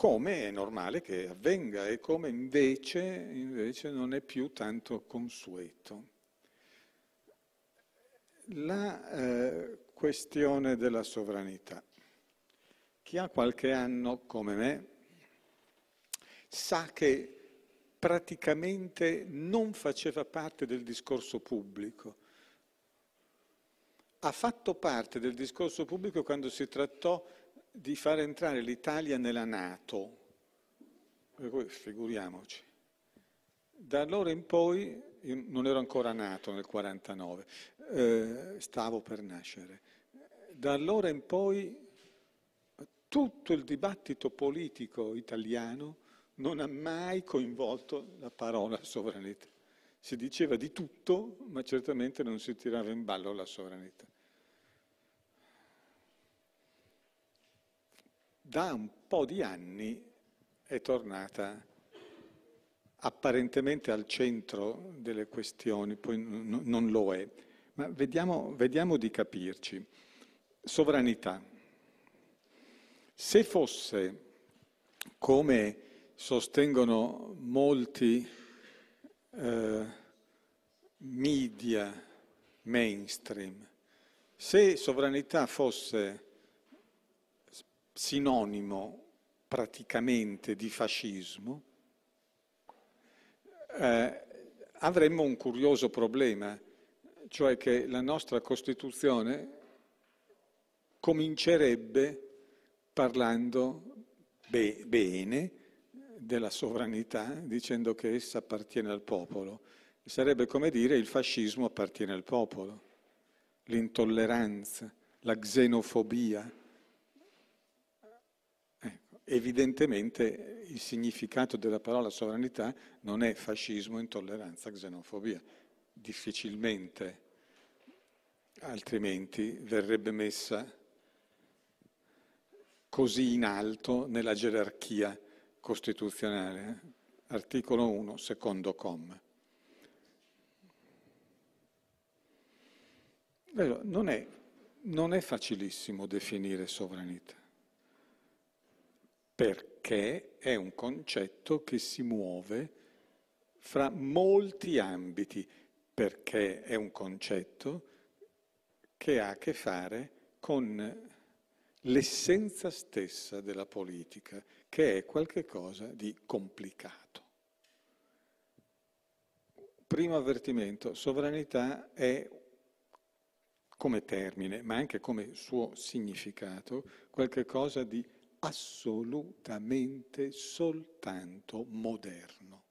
come è normale che avvenga e come invece, invece non è più tanto consueto. La eh, questione della sovranità. Chi ha qualche anno come me sa che praticamente non faceva parte del discorso pubblico. Ha fatto parte del discorso pubblico quando si trattò di far entrare l'Italia nella Nato. Figuriamoci. Da allora in poi, io non ero ancora nato nel 49, eh, stavo per nascere, da allora in poi tutto il dibattito politico italiano non ha mai coinvolto la parola sovranità. Si diceva di tutto, ma certamente non si tirava in ballo la sovranità. Da un po' di anni è tornata apparentemente al centro delle questioni, poi n- non lo è. Ma vediamo, vediamo di capirci. Sovranità. Se fosse, come sostengono molti eh, media mainstream, se sovranità fosse sinonimo praticamente di fascismo, eh, avremmo un curioso problema, cioè che la nostra Costituzione comincerebbe parlando be- bene della sovranità, dicendo che essa appartiene al popolo. Sarebbe come dire il fascismo appartiene al popolo, l'intolleranza, la xenofobia. Evidentemente il significato della parola sovranità non è fascismo, intolleranza, xenofobia. Difficilmente altrimenti verrebbe messa così in alto nella gerarchia costituzionale. Articolo 1, secondo comma. Non è, non è facilissimo definire sovranità, perché è un concetto che si muove fra molti ambiti, perché è un concetto che ha a che fare con l'essenza stessa della politica, che è qualcosa di complicato. Primo avvertimento, sovranità è come termine, ma anche come suo significato, qualcosa di assolutamente soltanto moderno.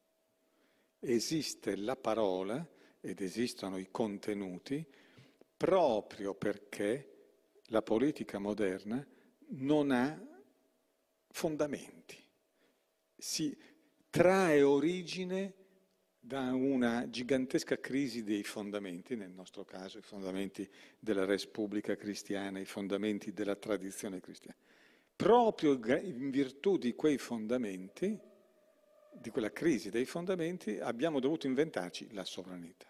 Esiste la parola ed esistono i contenuti proprio perché la politica moderna non ha fondamenti, si trae origine da una gigantesca crisi dei fondamenti, nel nostro caso i fondamenti della res pubblica cristiana, i fondamenti della tradizione cristiana. Proprio in virtù di quei fondamenti, di quella crisi dei fondamenti, abbiamo dovuto inventarci la sovranità.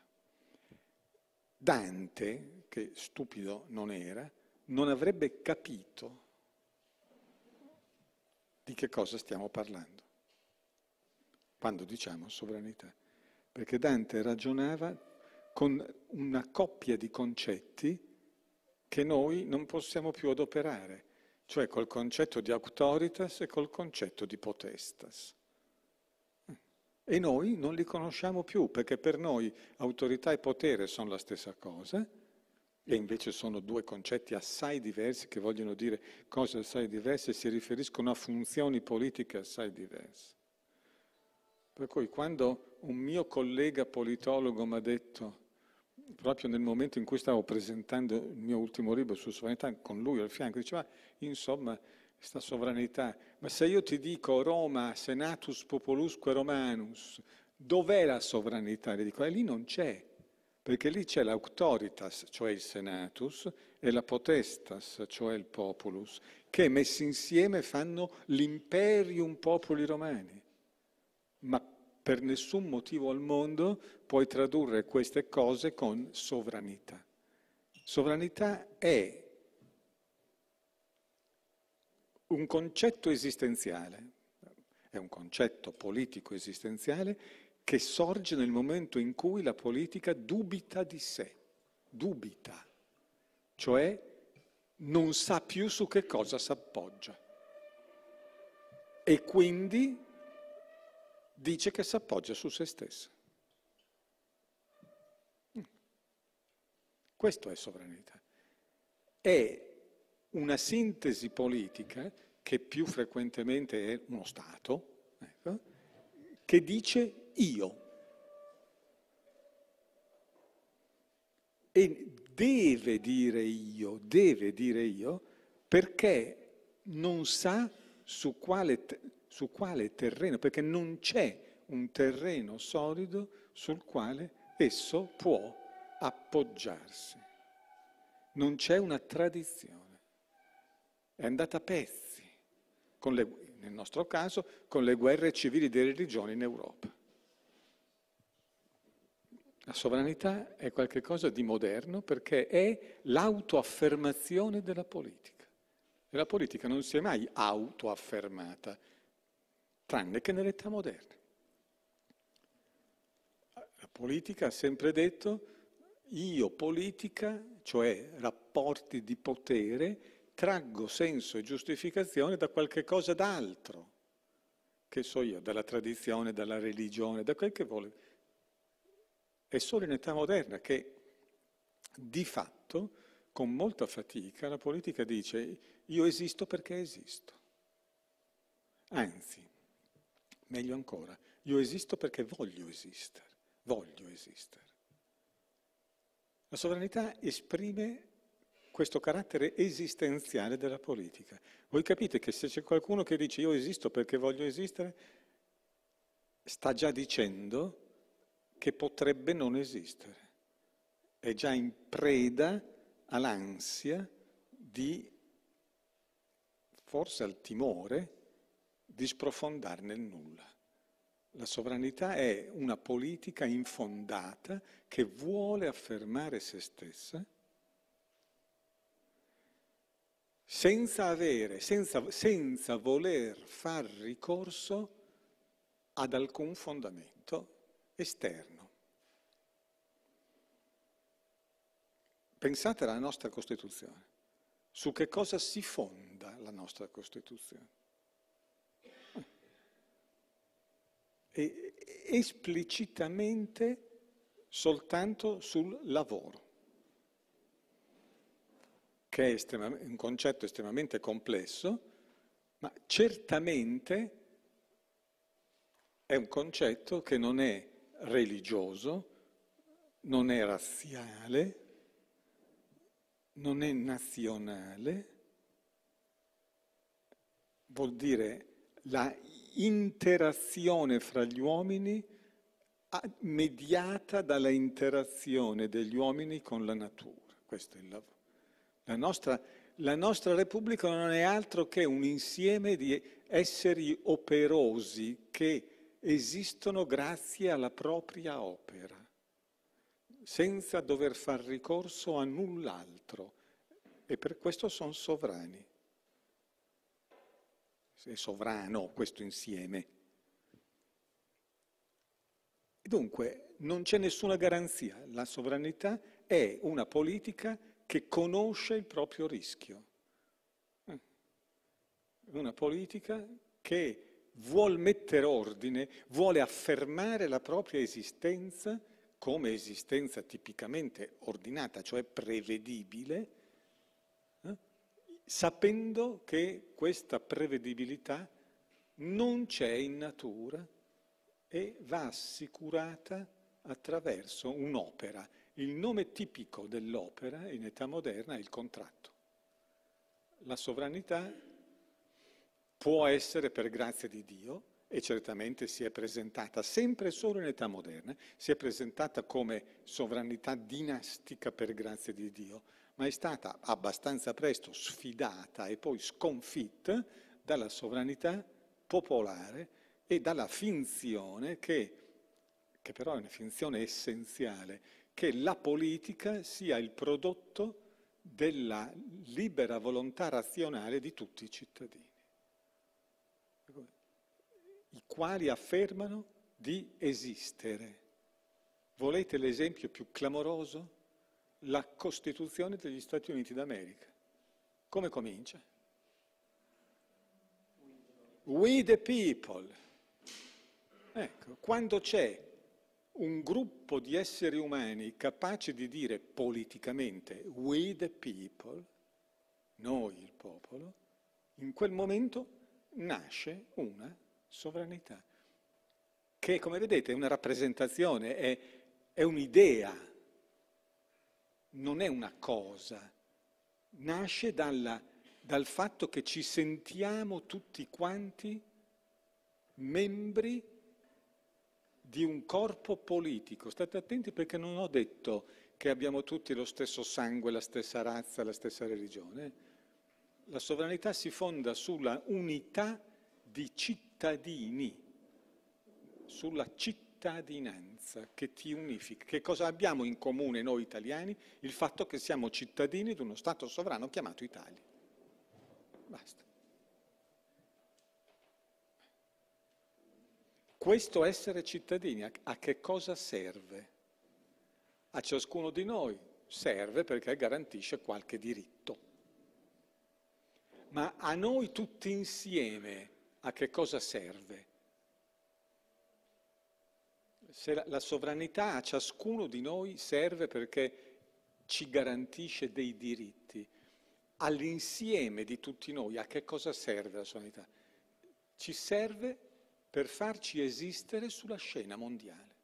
Dante, che stupido non era, non avrebbe capito di che cosa stiamo parlando quando diciamo sovranità. Perché Dante ragionava con una coppia di concetti che noi non possiamo più adoperare, cioè col concetto di autoritas e col concetto di potestas. E noi non li conosciamo più, perché per noi autorità e potere sono la stessa cosa, e invece sono due concetti assai diversi che vogliono dire cose assai diverse e si riferiscono a funzioni politiche assai diverse. Per cui quando un mio collega politologo mi ha detto, proprio nel momento in cui stavo presentando il mio ultimo libro su sovranità, con lui al fianco, diceva, insomma, questa sovranità, ma se io ti dico Roma, senatus populusque romanus, dov'è la sovranità? Le dico, e eh, lì non c'è perché lì c'è l'autoritas, cioè il senatus, e la potestas, cioè il populus, che messi insieme fanno l'imperium popoli romani. Ma per nessun motivo al mondo puoi tradurre queste cose con sovranità. Sovranità è un concetto esistenziale, È un concetto politico esistenziale che sorge nel momento in cui la politica dubita di sé, dubita, cioè non sa più su che cosa si appoggia e quindi dice che si appoggia su se stessa. Questo è sovranità. È una sintesi politica che più frequentemente è uno Stato, ecco, che dice io. E deve dire io, deve dire io, perché non sa su quale, su quale terreno, perché non c'è un terreno solido sul quale esso può appoggiarsi. Non c'è una tradizione. È andata a pezzi, le, nel nostro caso, con le guerre civili di religione in Europa. La sovranità è qualcosa di moderno perché è l'autoaffermazione della politica. E la politica non si è mai autoaffermata, tranne che nell'età moderna. La politica ha sempre detto io politica, cioè rapporti di potere, traggo senso e giustificazione da qualche cosa d'altro, che so io, dalla tradizione, dalla religione, da quel che vuole è solo in età moderna che di fatto, con molta fatica, la politica dice io esisto perché esisto. Anzi, meglio ancora, io esisto perché voglio esistere, voglio esistere. La sovranità esprime questo carattere esistenziale della politica. Voi capite che se c'è qualcuno che dice io esisto perché voglio esistere, sta già dicendo che potrebbe non esistere. È già in preda all'ansia di, forse al timore, di sprofondare nel nulla. La sovranità è una politica infondata che vuole affermare se stessa senza avere, senza, senza voler far ricorso ad alcun fondamento esterno. Pensate alla nostra Costituzione. Su che cosa si fonda la nostra Costituzione? Esplicitamente soltanto sul lavoro, che è un concetto estremamente complesso, ma certamente è un concetto che non è religioso, non è razziale, non è nazionale, vuol dire la interazione fra gli uomini mediata dalla interazione degli uomini con la natura. Questo è il lavoro. La nostra, la nostra Repubblica non è altro che un insieme di esseri operosi che esistono grazie alla propria opera, senza dover far ricorso a null'altro e per questo sono sovrani. È sovrano questo insieme. Dunque non c'è nessuna garanzia, la sovranità è una politica che conosce il proprio rischio, è una politica che vuol mettere ordine, vuole affermare la propria esistenza come esistenza tipicamente ordinata, cioè prevedibile, eh? Sapendo che questa prevedibilità non c'è in natura e va assicurata attraverso un'opera. Il nome tipico dell'opera in età moderna è il contratto. La sovranità può essere per grazia di Dio e certamente si è presentata sempre solo in età moderna, si è presentata come sovranità dinastica per grazia di Dio, ma è stata abbastanza presto sfidata e poi sconfitta dalla sovranità popolare e dalla finzione che, che però è una finzione essenziale, che la politica sia il prodotto della libera volontà razionale di tutti i cittadini. i quali affermano di esistere. Volete l'esempio più clamoroso? La Costituzione degli Stati Uniti d'America. Come comincia? We the people. Ecco, quando c'è un gruppo di esseri umani capaci di dire politicamente we the people, noi il popolo, in quel momento nasce una sovranità, che come vedete è una rappresentazione, è, è un'idea, non è una cosa, nasce dalla, dal fatto che ci sentiamo tutti quanti membri di un corpo politico. State attenti perché non ho detto che abbiamo tutti lo stesso sangue, la stessa razza, la stessa religione. La sovranità si fonda sulla unità di cittadini, sulla cittadinanza che ti unifica. Che cosa abbiamo in comune noi italiani? Il fatto che siamo cittadini di uno Stato sovrano chiamato Italia. Basta. Questo essere cittadini a che cosa serve? A ciascuno di noi serve perché garantisce qualche diritto. Ma a noi tutti insieme a che cosa serve? La, la sovranità a ciascuno di noi serve perché ci garantisce dei diritti. All'insieme di tutti noi a che cosa serve la sovranità? Ci serve per farci esistere sulla scena mondiale.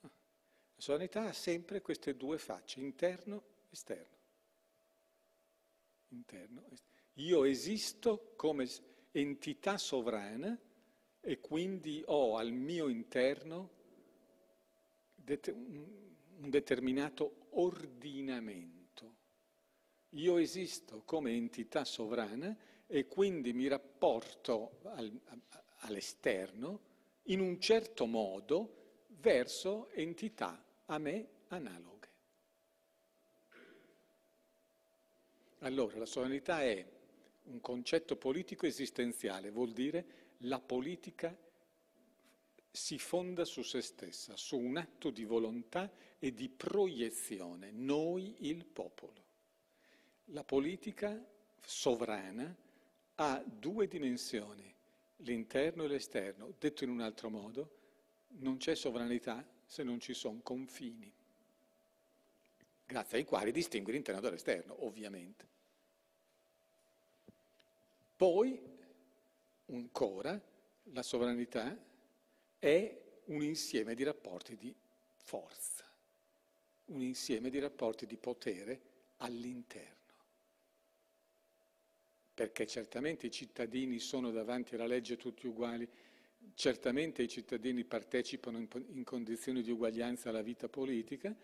La sovranità ha sempre queste due facce, interno e esterno. Interno, Io esisto come entità sovrana e quindi ho al mio interno un determinato ordinamento. Io esisto come entità sovrana e quindi mi rapporto al, all'esterno in un certo modo verso entità a me analoghe. Allora, la sovranità è un concetto politico esistenziale, vuol dire la politica si fonda su se stessa, su un atto di volontà e di proiezione, noi il popolo. La politica sovrana ha due dimensioni, l'interno e l'esterno. Detto in un altro modo, non c'è sovranità se non ci sono confini, grazie ai quali distingue l'interno dall'esterno, ovviamente. Poi, ancora, la sovranità è un insieme di rapporti di forza, un insieme di rapporti di potere all'interno. Perché certamente i cittadini sono davanti alla legge tutti uguali, certamente i cittadini partecipano in, in condizioni di uguaglianza alla vita politica,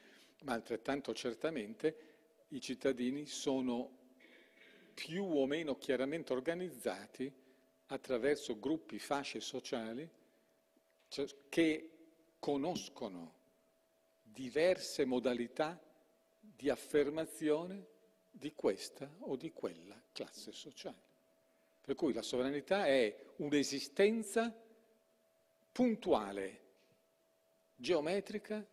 ma altrettanto certamente i cittadini sono più o meno chiaramente organizzati attraverso gruppi, fasce sociali cioè, che conoscono diverse modalità di affermazione di questa o di quella classe sociale. Per cui la sovranità è un'esistenza puntuale, geometrica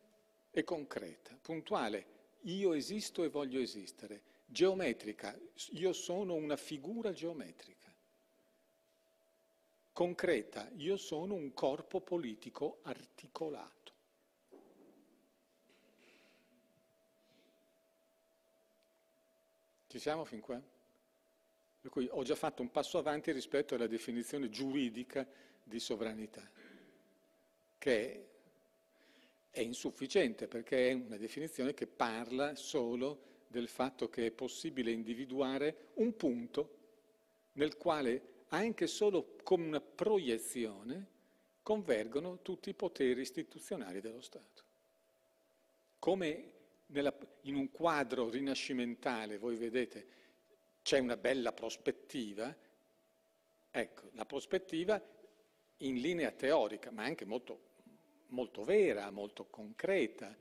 e concreta. Puntuale, io esisto e voglio esistere. Geometrica, io sono una figura geometrica. Concreta, io sono un corpo politico articolato. Ci siamo fin qua? Per cui ho già fatto un passo avanti rispetto alla definizione giuridica di sovranità, che è insufficiente perché è una definizione che parla solo del fatto che è possibile individuare un punto nel quale anche solo come una proiezione convergono tutti i poteri istituzionali dello Stato. Come nella, in un quadro rinascimentale, voi vedete, c'è una bella prospettiva, ecco, la prospettiva in linea teorica, ma anche molto, molto vera, molto concreta,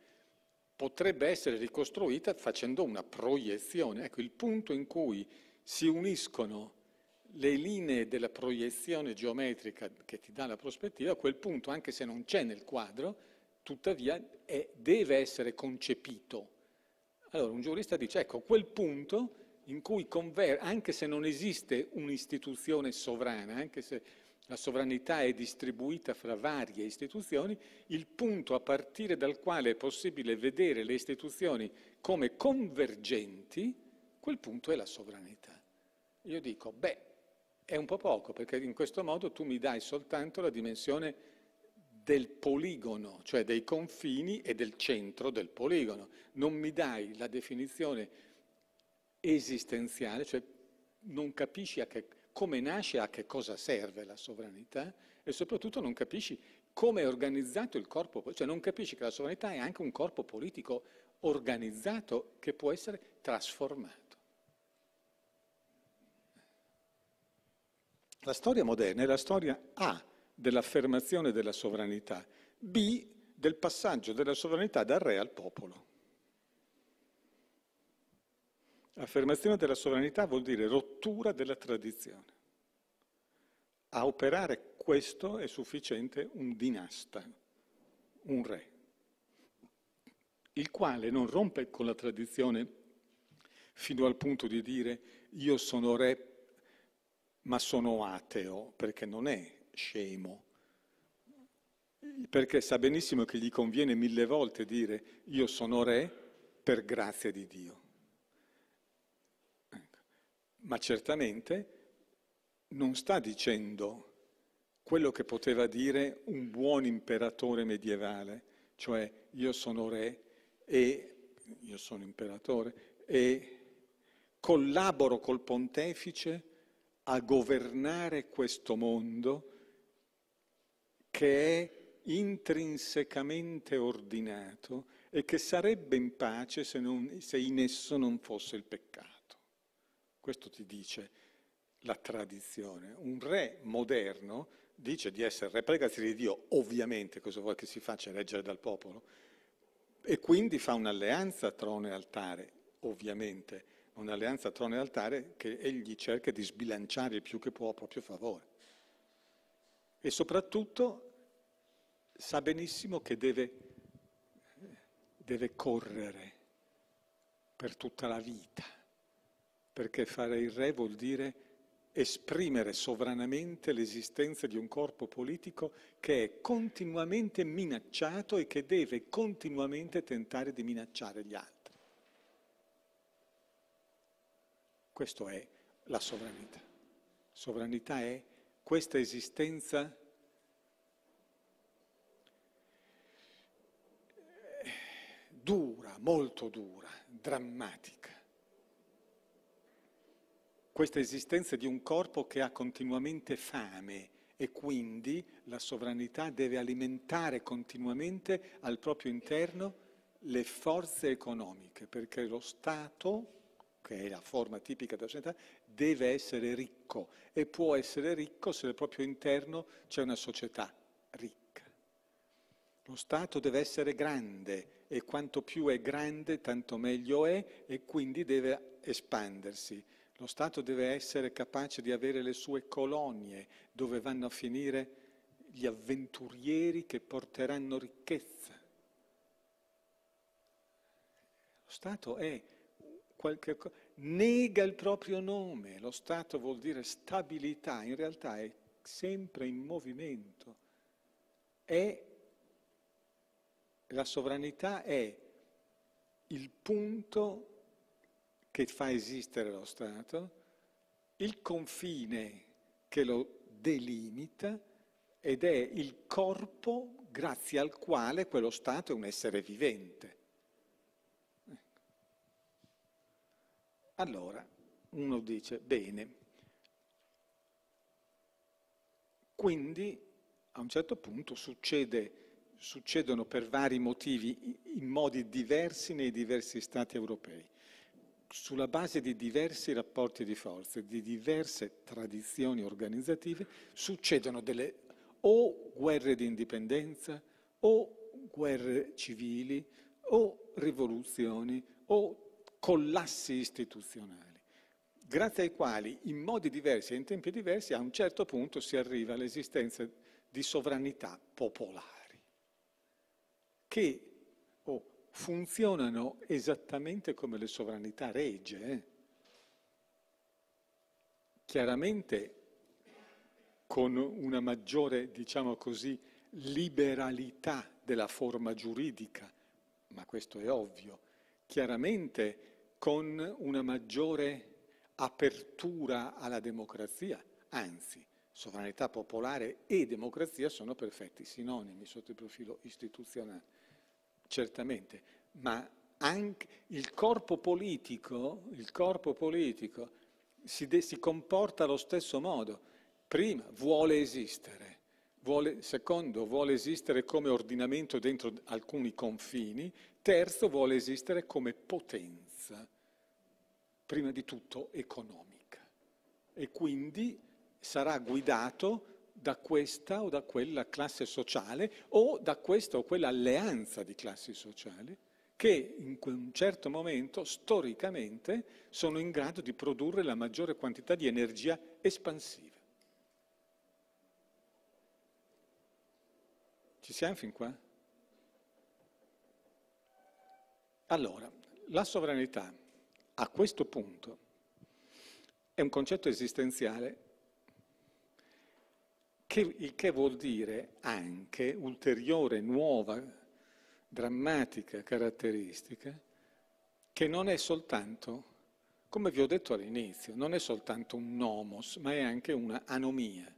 potrebbe essere ricostruita facendo una proiezione. Ecco, il punto in cui si uniscono le linee della proiezione geometrica che ti dà la prospettiva, a quel punto, anche se non c'è nel quadro, tuttavia è, deve essere concepito. Allora un giurista dice, ecco, quel punto in cui, conver- anche se non esiste un'istituzione sovrana, anche se la sovranità è distribuita fra varie istituzioni, il punto a partire dal quale è possibile vedere le istituzioni come convergenti, quel punto è la sovranità. Io dico, beh, è un po' poco, perché in questo modo tu mi dai soltanto la dimensione del poligono, cioè dei confini e del centro del poligono. Non mi dai la definizione esistenziale, cioè non capisci che, come nasce, a che cosa serve la sovranità e soprattutto non capisci come è organizzato il corpo, cioè non capisci che la sovranità è anche un corpo politico organizzato che può essere trasformato. La storia moderna è la storia A dell'affermazione della sovranità, B del passaggio della sovranità dal re al popolo. Affermazione della sovranità vuol dire rottura della tradizione. A operare questo è sufficiente un dinasta, un re, il quale non rompe con la tradizione fino al punto di dire io sono re ma sono ateo perché non è scemo, perché sa benissimo che gli conviene mille volte dire io sono re per grazia di Dio. Ecco. Ma certamente non sta dicendo quello che poteva dire un buon imperatore medievale, cioè io sono re e io sono imperatore e collaboro col pontefice a governare questo mondo che è intrinsecamente ordinato e che sarebbe in pace se, non, se in esso non fosse il peccato. Questo ti dice la tradizione. Un re moderno dice di essere re per grazia di Dio, ovviamente cosa vuole che si faccia eleggere dal popolo, e quindi fa un'alleanza trono e altare, ovviamente, un'alleanza trono e altare che egli cerca di sbilanciare il più che può a proprio favore. E soprattutto sa benissimo che deve, deve correre per tutta la vita, perché fare il re vuol dire esprimere sovranamente l'esistenza di un corpo politico che è continuamente minacciato e che deve continuamente tentare di minacciare gli altri. Questo è la sovranità. Sovranità è questa esistenza dura, molto dura, drammatica. Questa esistenza di un corpo che ha continuamente fame e quindi la sovranità deve alimentare continuamente al proprio interno le forze economiche, perché lo Stato che è la forma tipica della società, deve essere ricco e può essere ricco se al proprio interno c'è una società ricca. Lo Stato deve essere grande e quanto più è grande tanto meglio è e quindi deve espandersi. Lo Stato deve essere capace di avere le sue colonie dove vanno a finire gli avventurieri che porteranno ricchezza. Lo Stato è qualche cosa, nega il proprio nome, lo Stato vuol dire stabilità, in realtà è sempre in movimento. È, la sovranità è il punto che fa esistere lo Stato, il confine che lo delimita ed è il corpo grazie al quale quello Stato è un essere vivente. Allora uno dice, bene, quindi a un certo punto succede, succedono per vari motivi, in modi diversi nei diversi Stati europei, sulla base di diversi rapporti di forze, di diverse tradizioni organizzative, succedono delle o guerre di indipendenza o guerre civili o rivoluzioni o collassi istituzionali. grazie ai quali in modi diversi e in tempi diversi a un certo punto si arriva all'esistenza di sovranità popolari, che oh, funzionano esattamente come le sovranità regie. Eh? Chiaramente con una maggiore, diciamo così, liberalità della forma giuridica, ma questo è ovvio, chiaramente con una maggiore apertura alla democrazia, anzi, sovranità popolare e democrazia sono perfetti sinonimi sotto il profilo istituzionale, certamente, ma anche il corpo politico, il corpo politico si, de- si comporta allo stesso modo. Prima vuole esistere, vuole, secondo vuole esistere come ordinamento dentro alcuni confini, terzo vuole esistere come potenza, prima di tutto economica. E quindi sarà guidato da questa o da quella classe sociale o da questa o quella alleanza di classi sociali che in un certo momento, storicamente, sono in grado di produrre la maggiore quantità di energia espansiva. Ci siamo fin qua? Allora, la sovranità a questo punto è un concetto esistenziale che, il che vuol dire anche ulteriore, nuova, drammatica caratteristica, che non è soltanto, come vi ho detto all'inizio, non è soltanto un nomos, ma è anche una anomia,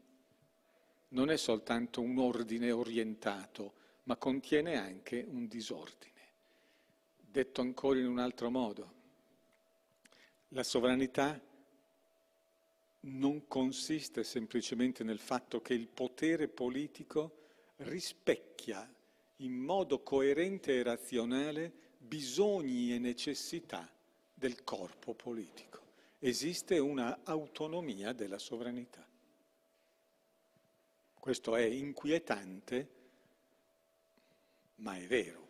non è soltanto un ordine orientato, ma contiene anche un disordine. Detto ancora in un altro modo, la sovranità non consiste semplicemente nel fatto che il potere politico rispecchia in modo coerente e razionale bisogni e necessità del corpo politico. Esiste una autonomia della sovranità. Questo è inquietante, ma è vero.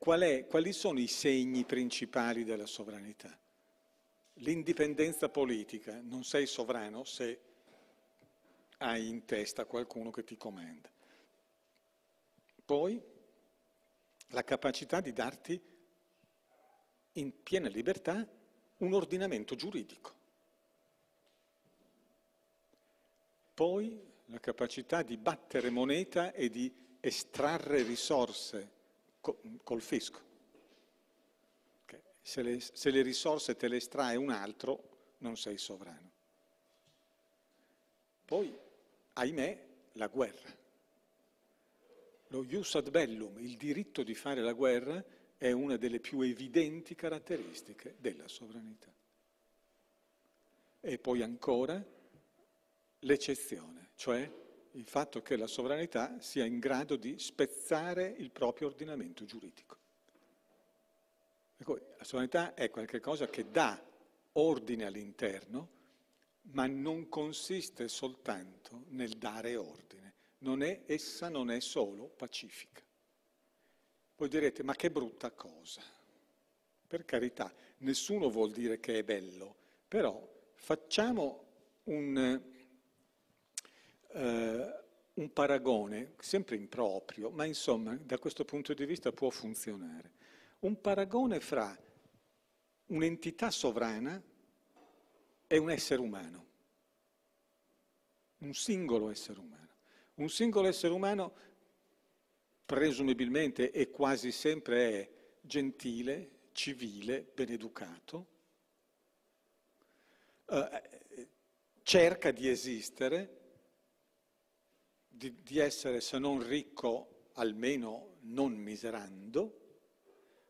Qual è, quali sono i segni principali della sovranità? l'indipendenza politica, non sei sovrano se hai in testa qualcuno che ti comanda. Poi la capacità di darti in piena libertà un ordinamento giuridico. Poi la capacità di battere moneta e di estrarre risorse col fisco. Se le, se le risorse te le estrae un altro, non sei sovrano. Poi, ahimè, la guerra. Lo ius ad bellum, il diritto di fare la guerra, è una delle più evidenti caratteristiche della sovranità. E poi ancora l'eccezione, cioè il fatto che la sovranità sia in grado di spezzare il proprio ordinamento giuridico. Ecco, la sovranità è qualcosa che dà ordine all'interno, ma non consiste soltanto nel dare ordine. Non è, essa non è solo pacifica. Voi direte, ma che brutta cosa. Per carità, nessuno vuol dire che è bello, però facciamo un, eh, un paragone, sempre improprio, ma insomma da questo punto di vista può funzionare un paragone fra un'entità sovrana e un essere umano, un singolo essere umano. Un singolo essere umano presumibilmente e quasi sempre è gentile, civile, beneducato, eh, cerca di esistere, di, di essere se non ricco almeno non miserando,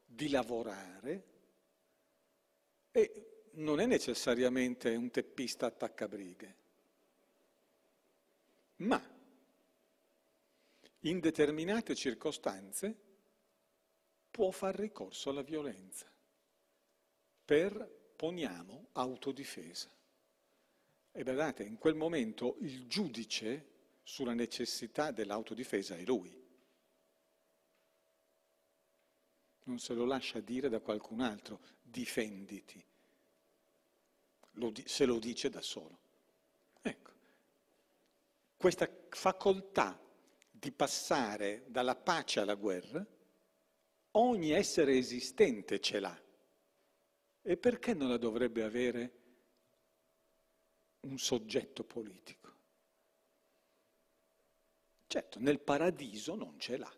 di lavorare e non è necessariamente un teppista attaccabrighe, ma in determinate circostanze può far ricorso alla violenza per, poniamo, autodifesa. E guardate, in quel momento il giudice sulla necessità dell'autodifesa è lui. non se lo lascia dire da qualcun altro, difenditi. se lo dice da solo. Ecco, questa facoltà di passare dalla pace alla guerra, ogni essere esistente ce l'ha. E perché non la dovrebbe avere un soggetto politico? Certo, nel paradiso non ce l'ha,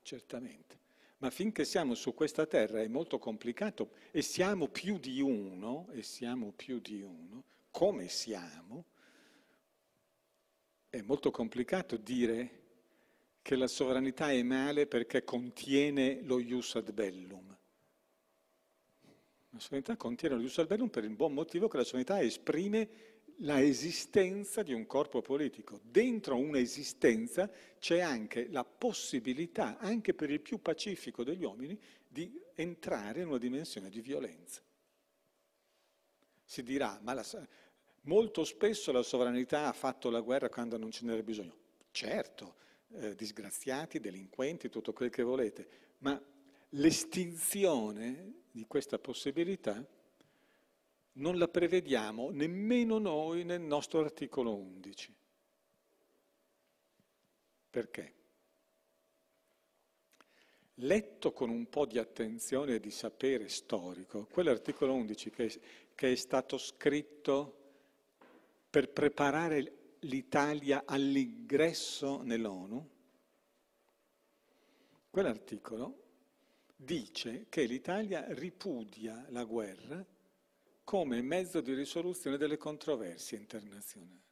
certamente, ma finché siamo su questa terra è molto complicato e siamo più di uno, e siamo più di uno, come siamo, è molto complicato dire che la sovranità è male perché contiene lo ius ad bellum. La sovranità contiene lo ius ad bellum per il buon motivo che la sovranità esprime la esistenza di un corpo politico. Dentro un'esistenza c'è anche la possibilità, anche per il più pacifico degli uomini, di entrare in una dimensione di violenza. Si dirà, ma la, molto spesso la sovranità ha fatto la guerra quando non ce n'era bisogno. Certo, eh, disgraziati, delinquenti, tutto quel che volete, ma l'estinzione di questa possibilità non la prevediamo nemmeno noi nel nostro articolo 11. Perché? Letto con un po' di attenzione e di sapere storico, quell'articolo 11 che, che è stato scritto per preparare l'Italia all'ingresso nell'ONU, quell'articolo dice che l'Italia ripudia la guerra come mezzo di risoluzione delle controversie internazionali,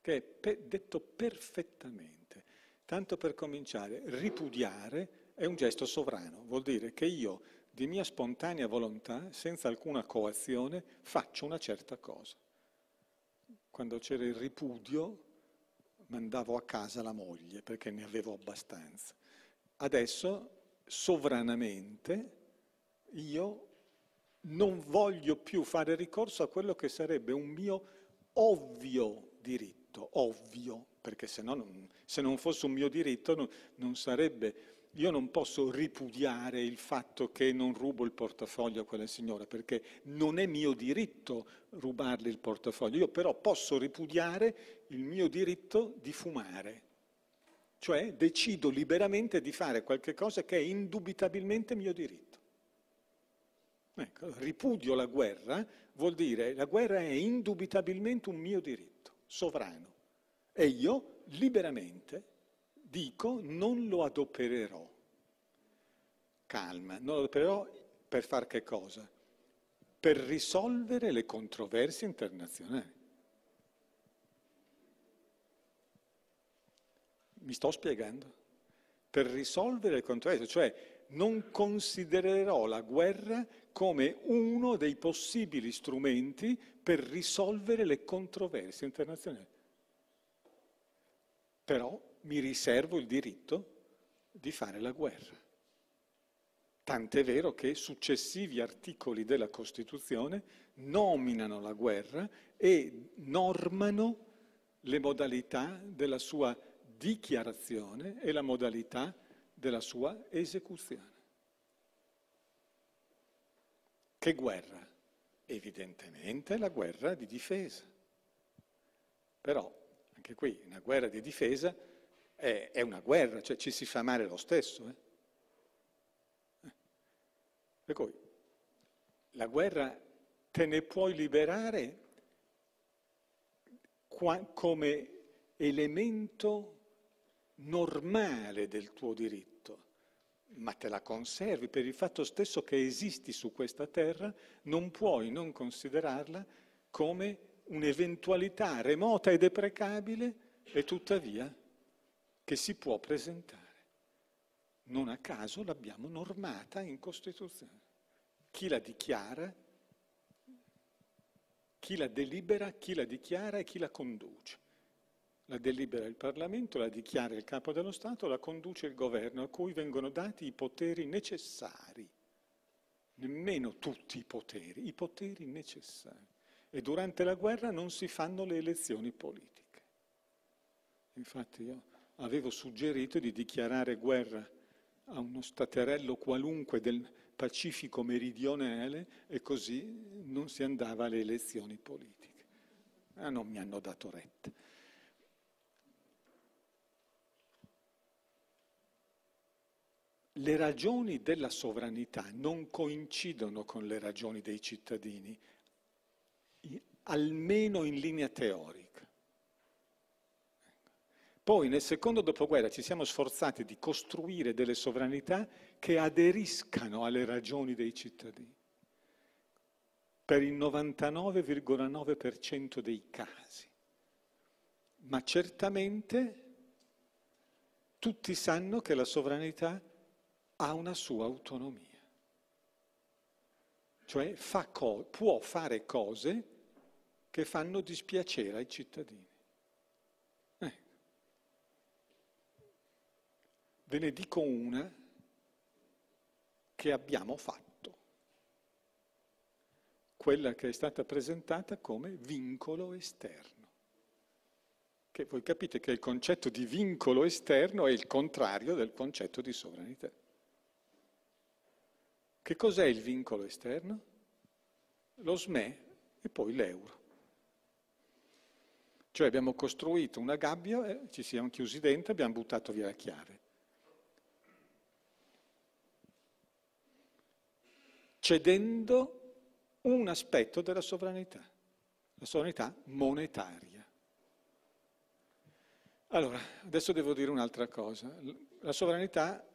che è pe- detto perfettamente. Tanto per cominciare, ripudiare è un gesto sovrano, vuol dire che io di mia spontanea volontà, senza alcuna coazione, faccio una certa cosa. Quando c'era il ripudio, mandavo a casa la moglie perché ne avevo abbastanza. Adesso, sovranamente, io non voglio più fare ricorso a quello che sarebbe un mio ovvio diritto, ovvio, perché se, no non, se non fosse un mio diritto non, non sarebbe... Io non posso ripudiare il fatto che non rubo il portafoglio a quella signora, perché non è mio diritto rubarle il portafoglio. Io però posso ripudiare il mio diritto di fumare. Cioè decido liberamente di fare qualche cosa che è indubitabilmente mio diritto. Ecco, ripudio la guerra vuol dire la guerra è indubitabilmente un mio diritto, sovrano. E io liberamente dico non lo adopererò. Calma, non lo adopererò per far che cosa? Per risolvere le controversie internazionali. Mi sto spiegando? Per risolvere le controversie, cioè non considererò la guerra come uno dei possibili strumenti per risolvere le controversie internazionali. Però mi riservo il diritto di fare la guerra. Tant'è vero che successivi articoli della Costituzione nominano la guerra e normano le modalità della sua dichiarazione e la modalità della sua esecuzione. Che guerra? Evidentemente la guerra di difesa. Però, anche qui, una guerra di difesa è, è una guerra, cioè ci si fa male lo stesso. Eh? eh. Per cui, la guerra te ne puoi liberare qua, come elemento normale del tuo diritto, ma te la conservi per il fatto stesso che esisti su questa terra, non puoi non considerarla come un'eventualità remota e deprecabile e tuttavia che si può presentare. Non a caso l'abbiamo normata in Costituzione. Chi la dichiara, chi la delibera, chi la dichiara e chi la conduce la delibera il Parlamento, la dichiara il Capo dello Stato, la conduce il Governo, a cui vengono dati i poteri necessari, nemmeno tutti i poteri, i poteri necessari. E durante la guerra non si fanno le elezioni politiche. Infatti io avevo suggerito di dichiarare guerra a uno staterello qualunque del, Pacifico meridionale e così non si andava alle elezioni politiche. Ah, non mi hanno dato retta. Le ragioni della sovranità non coincidono con le ragioni dei cittadini, almeno in linea teorica. Poi nel secondo dopoguerra ci siamo sforzati di costruire delle sovranità che aderiscano alle ragioni dei cittadini. Per il 99,9% dei casi. Ma certamente tutti sanno che la sovranità ha una sua autonomia. Cioè fa co- può fare cose che fanno dispiacere ai cittadini. Eh. Ve ne dico una che abbiamo fatto, quella che è stata presentata come vincolo esterno. Che voi capite che il concetto di vincolo esterno è il contrario del concetto di sovranità. Che cos'è il vincolo esterno? Lo SME e poi l'euro. Cioè abbiamo costruito una gabbia, eh, ci siamo chiusi dentro e abbiamo buttato via la chiave. Cedendo un aspetto della sovranità, la sovranità monetaria. Allora, adesso devo dire un'altra cosa. La sovranità,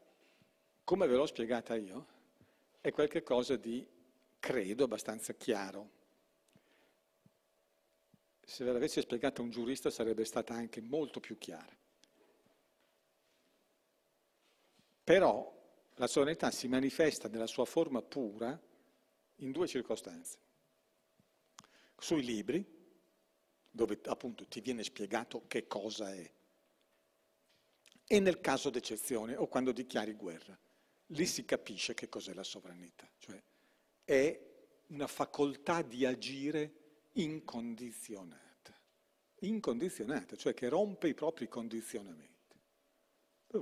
come ve l'ho spiegata io, è qualcosa di, credo, abbastanza chiaro se ve l'avesse spiegata un giurista sarebbe stata anche molto più chiara. Però la sovranità si manifesta nella sua forma pura in due circostanze. Sui libri, dove appunto ti viene spiegato che cosa è, e nel caso d'eccezione o quando dichiari guerra. Lì si capisce che cos'è la sovranità, cioè è una facoltà di agire incondizionata. Incondizionata, cioè che rompe i propri condizionamenti.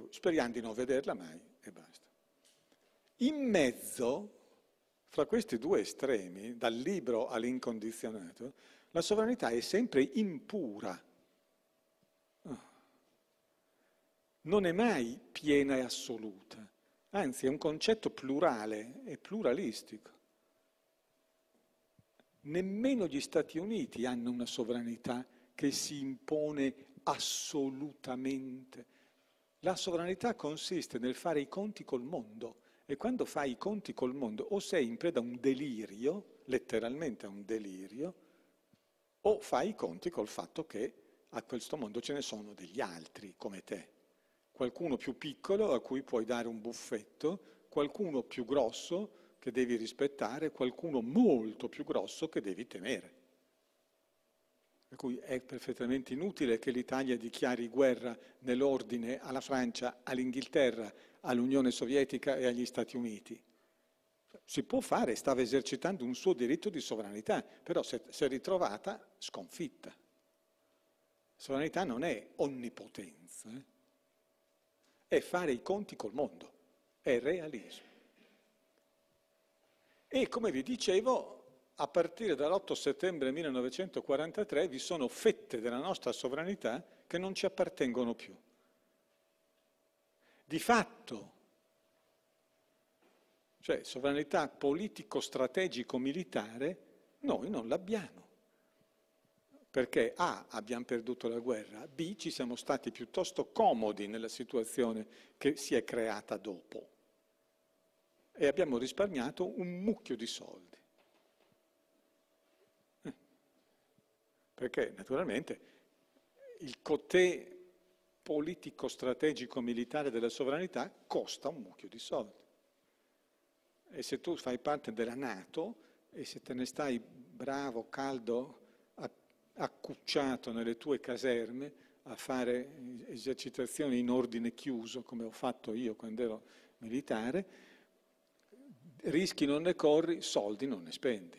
Speriamo di non vederla mai e basta. In mezzo, fra questi due estremi, dal libro all'incondizionato, la sovranità è sempre impura. Ah. Non è mai piena e assoluta, anzi è un concetto plurale e pluralistico. Nemmeno gli Stati Uniti hanno una sovranità che si impone assolutamente. La sovranità consiste nel fare i conti col mondo e quando fai i conti col mondo o sei in preda a un delirio, letteralmente a un delirio, o fai i conti col fatto che a questo mondo ce ne sono degli altri come te. Qualcuno più piccolo a cui puoi dare un buffetto, qualcuno più grosso che devi rispettare, qualcuno molto più grosso che devi temere. Per cui è perfettamente inutile che l'Italia dichiari guerra nell'ordine alla Francia, all'Inghilterra, all'Unione Sovietica e agli Stati Uniti. Si può fare, stava esercitando un suo diritto di sovranità, però si è ritrovata sconfitta. Sovranità non è onnipotenza, eh? È fare i conti col mondo, è realismo. E come vi dicevo, a partire dall'8 settembre 1943 vi sono fette della nostra sovranità che non ci appartengono più. Di fatto, cioè sovranità politico-strategico-militare, noi non l'abbiamo. Perché A, abbiamo perduto la guerra, B, ci siamo stati piuttosto comodi nella situazione che si è creata dopo e abbiamo risparmiato un mucchio di soldi. Eh. Perché naturalmente il cotè politico, strategico, militare della sovranità costa un mucchio di soldi. E se tu fai parte della Nato e se te ne stai bravo, caldo, accucciato nelle tue caserme a fare esercitazioni in ordine chiuso, come ho fatto io quando ero militare, rischi non ne corri, soldi non ne spendi.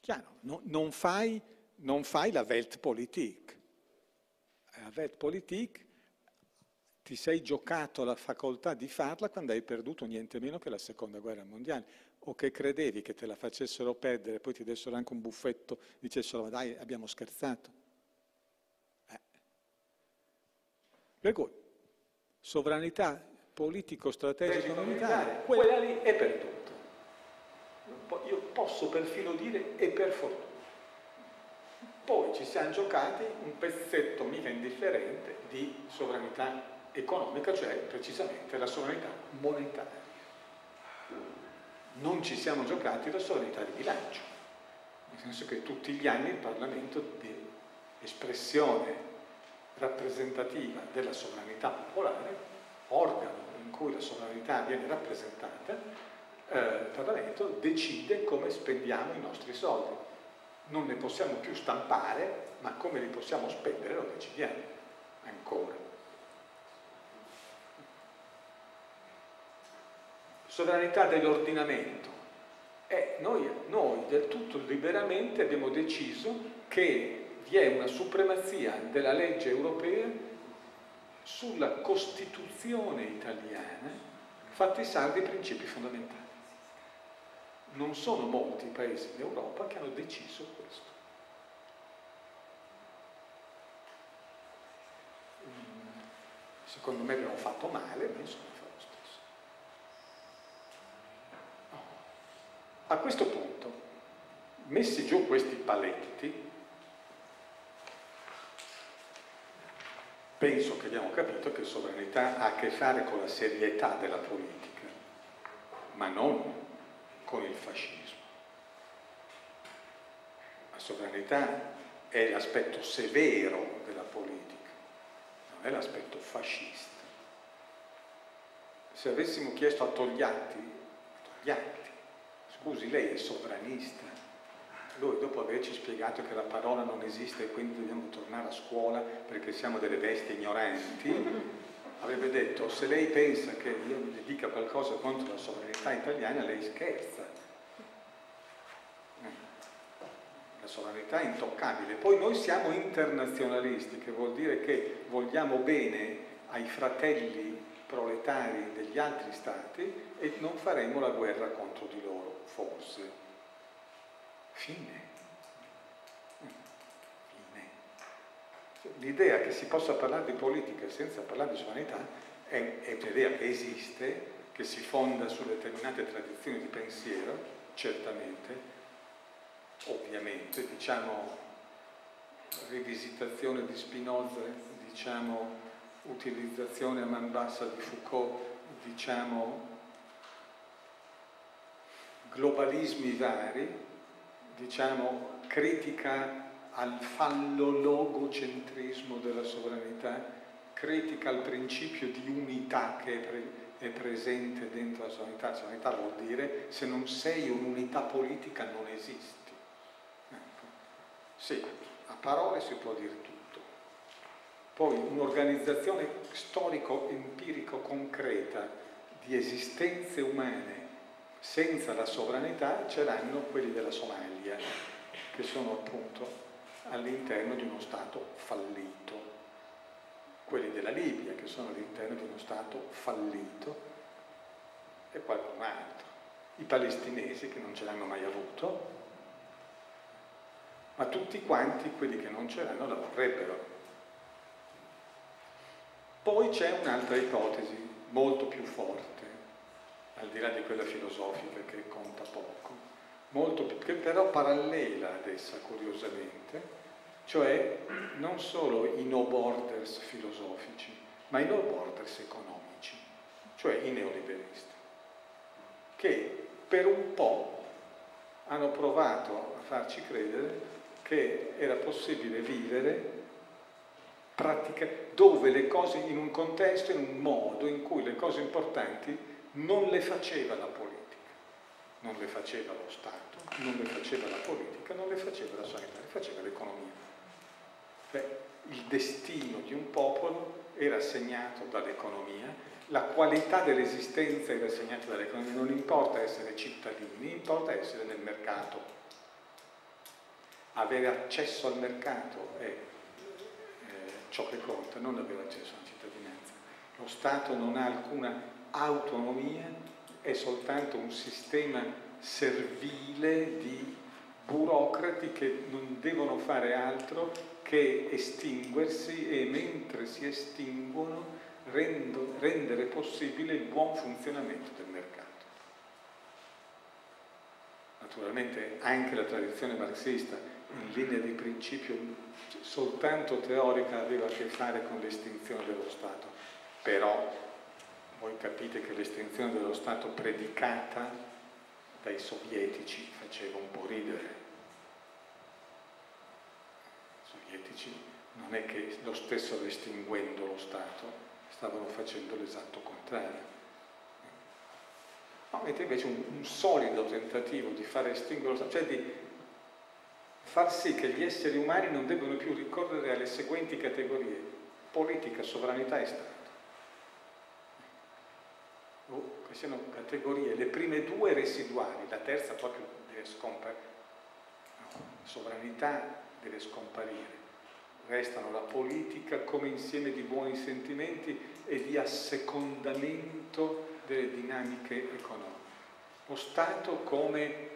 Chiaro, no, non, fai, non fai la Weltpolitik. La Weltpolitik ti sei giocato la facoltà di farla quando hai perduto niente meno che la seconda guerra mondiale, o che credevi che te la facessero perdere, poi ti dessero anche un buffetto, dicessero dai abbiamo scherzato. Eh. Per cui, sovranità politico-strategico-militare, quella lì è per tutto. Io posso perfino dire è per fortuna. Poi ci siamo giocati un pezzetto mica indifferente di sovranità economica, cioè precisamente la sovranità monetaria. Non ci siamo giocati la sovranità di bilancio, nel senso che tutti gli anni il Parlamento, espressione rappresentativa della sovranità popolare, organo in cui la sovranità viene rappresentata, eh, il Parlamento decide come spendiamo i nostri soldi. Non ne possiamo più stampare, ma come li possiamo spendere lo decidiamo ancora. Sovranità dell'ordinamento. Eh, noi, noi del tutto liberamente abbiamo deciso che vi è una supremazia della legge europea sulla Costituzione italiana fatti salvi i principi fondamentali. Non sono molti i paesi in Europa che hanno deciso questo. Mm, secondo me abbiamo fatto male, ma insomma fa lo stesso. A questo punto, messi giù questi paletti, penso che abbiamo capito che sovranità ha a che fare con la serietà della politica, ma non con il fascismo. La sovranità è l'aspetto severo della politica, non è l'aspetto fascista. Se avessimo chiesto a Togliatti, Togliatti, scusi, lei è sovranista, lui dopo averci spiegato che la parola non esiste e quindi dobbiamo tornare a scuola perché siamo delle bestie ignoranti, avrebbe detto se lei pensa che io le dica qualcosa contro la sovranità italiana, lei scherza. La sovranità è intoccabile. Poi noi siamo internazionalisti, che vuol dire che vogliamo bene ai fratelli proletari degli altri stati e non faremo la guerra contro di loro, forse. Fine. Fine. L'idea che si possa parlare di politica senza parlare di sovranità è, è un'idea che esiste, che si fonda su determinate tradizioni di pensiero, certamente, ovviamente, diciamo rivisitazione di Spinoza, diciamo utilizzazione a man bassa di Foucault, diciamo globalismi vari, diciamo, critica al fallologocentrismo della sovranità, critica al principio di unità che è, pre è presente dentro la sovranità. La sovranità vuol dire se non sei un'unità politica non esisti. Ecco. Sì, a parole si può dire tutto. Poi un'organizzazione storico-empirico-concreta di esistenze umane senza la sovranità c'eranno quelli della Somalia, che sono appunto all'interno di uno Stato fallito, quelli della Libia, che sono all'interno di uno Stato fallito, e qualcun altro. I palestinesi, che non ce l'hanno mai avuto, ma tutti quanti quelli che non ce l'hanno la vorrebbero. Poi c'è un'altra ipotesi molto più forte, al di là di quella filosofica che conta poco, molto più, che però parallela ad essa curiosamente, cioè non solo i no borders filosofici, ma i no borders economici, cioè i neoliberisti, che per un po' hanno provato a farci credere che era possibile vivere pratica, dove le cose in un contesto, in un modo in cui le cose importanti non le faceva la politica, non le faceva lo Stato, non le faceva la politica, non le faceva la sanità, le faceva l'economia. Beh, il destino di un popolo era segnato dall'economia, la qualità dell'esistenza era segnata dall'economia, non importa essere cittadini, importa essere nel mercato. Avere accesso al mercato è ciò che conta, non avere accesso alla cittadinanza. Lo Stato non ha alcuna autonomia, è soltanto un sistema servile di burocrati che non devono fare altro che estinguersi e mentre si estinguono rendo, rendere possibile il buon funzionamento del mercato. Naturalmente anche la tradizione marxista in linea di principio soltanto teorica aveva a che fare con l'estinzione dello Stato, però voi capite che l'estinzione dello Stato predicata dai sovietici faceva un po' ridere. I sovietici non è che lo stesso estinguendo lo Stato stavano facendo l'esatto contrario. No, mentre invece un, un, solido tentativo di fare estinguere lo Stato, cioè di far sì che gli esseri umani non debbano più ricorrere alle seguenti categorie, politica, sovranità e Stato. Oh, che siano categorie, le prime due residuali, la terza proprio deve scomparire, no, sovranità deve scomparire, restano la politica come insieme di buoni sentimenti e di assecondamento delle dinamiche economiche. Lo Stato come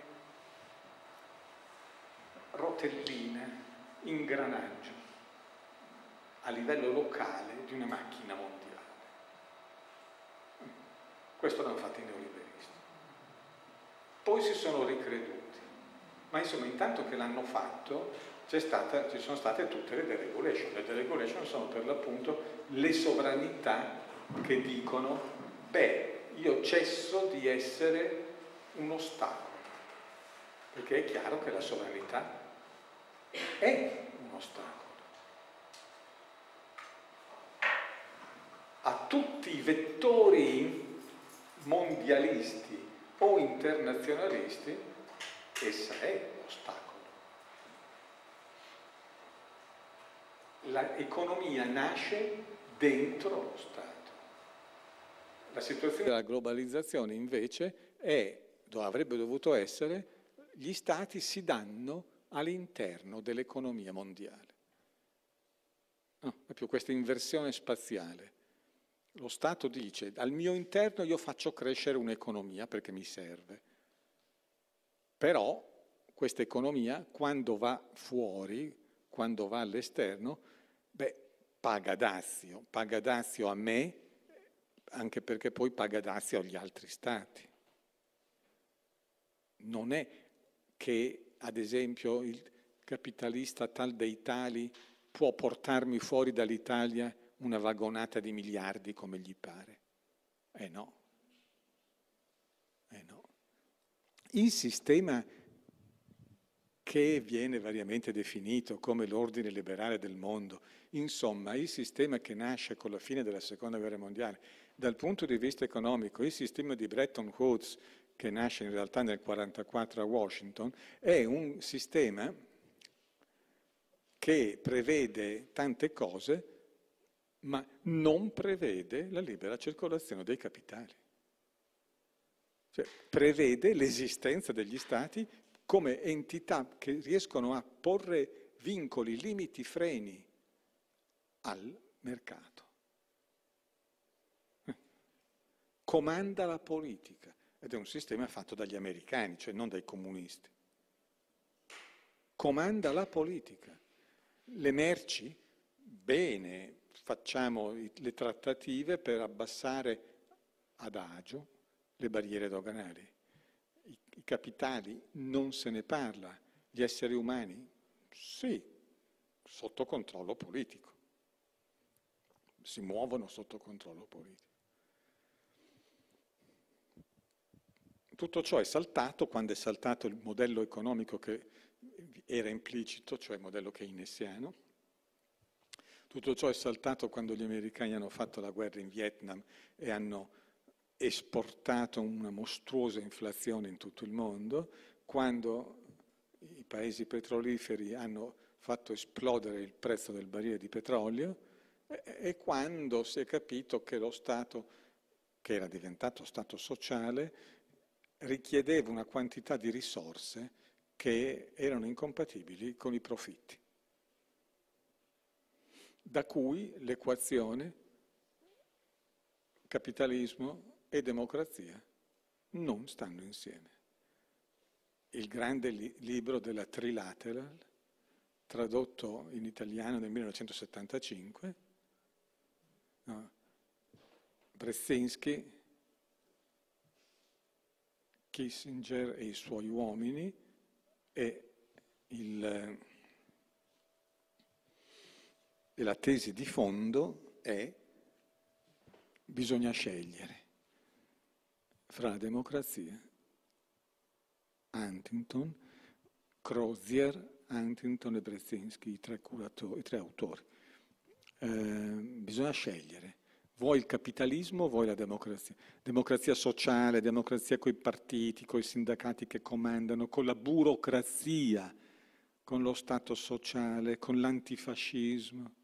rotellina, ingranaggio a livello locale di una macchina mondiale. Questo l'hanno fatto i neoliberisti. Poi si sono ricreduti, ma insomma intanto che l'hanno fatto stata, ci sono state tutte le deregulation. Le deregulation sono per l'appunto le sovranità che dicono, beh, io cesso di essere un ostacolo, perché è chiaro che la sovranità è un ostacolo. A tutti i vettori mondialisti o internazionalisti essa è ostacolo. l'economia nasce dentro lo Stato. La situazione della globalizzazione invece è, avrebbe dovuto essere, gli Stati si danno all'interno dell'economia mondiale. No, è più questa inversione spaziale. Lo Stato dice, al mio interno io faccio crescere un'economia perché mi serve. Però questa economia, quando va fuori, quando va all'esterno, Beh, paga dazio, paga dazio a me, anche perché poi paga dazio agli altri stati. Non è che, ad esempio, il capitalista tal dei tali può portarmi fuori dall'Italia una vagonata di miliardi come gli pare. Eh no. Eh no. Il sistema che viene variamente definito come l'ordine liberale del mondo, insomma il sistema che nasce con la fine della seconda guerra mondiale, dal punto di vista economico, il sistema di Bretton Woods, che nasce in realtà nel 1944 a Washington, è un sistema che prevede tante cose, ma non prevede la libera circolazione dei capitali. Cioè, prevede l'esistenza degli stati come entità che riescono a porre vincoli, limiti, freni al mercato. Comanda la politica ed è un sistema fatto dagli americani, cioè non dai comunisti. Comanda la politica. Le merci, bene, facciamo le trattative per abbassare ad agio le barriere doganali i capitali non se ne parla, gli esseri umani sì, sotto controllo politico, si muovono sotto controllo politico. Tutto ciò è saltato quando è saltato il modello economico che era implicito, cioè il modello keynesiano. Tutto ciò è saltato quando gli americani hanno fatto la guerra in Vietnam e hanno esportato una mostruosa inflazione in tutto il mondo, quando i paesi petroliferi hanno fatto esplodere il prezzo del barile di petrolio e quando si è capito che lo Stato, che era diventato Stato sociale, richiedeva una quantità di risorse che erano incompatibili con i profitti. Da cui l'equazione capitalismo e democrazia non stanno insieme. Il grande li- libro della Trilateral, tradotto in italiano nel 1975, no, Brzezinski, Kissinger e i suoi uomini e, il, e la tesi di fondo è bisogna scegliere fra la democrazia, Huntington, Crozier, Huntington e Brzezinski, i tre, curatori, i tre autori. Eh, bisogna scegliere. Vuoi il capitalismo, vuoi la democrazia. Democrazia sociale, democrazia con i partiti, con i sindacati che comandano, con la burocrazia, con lo Stato sociale, con l'antifascismo.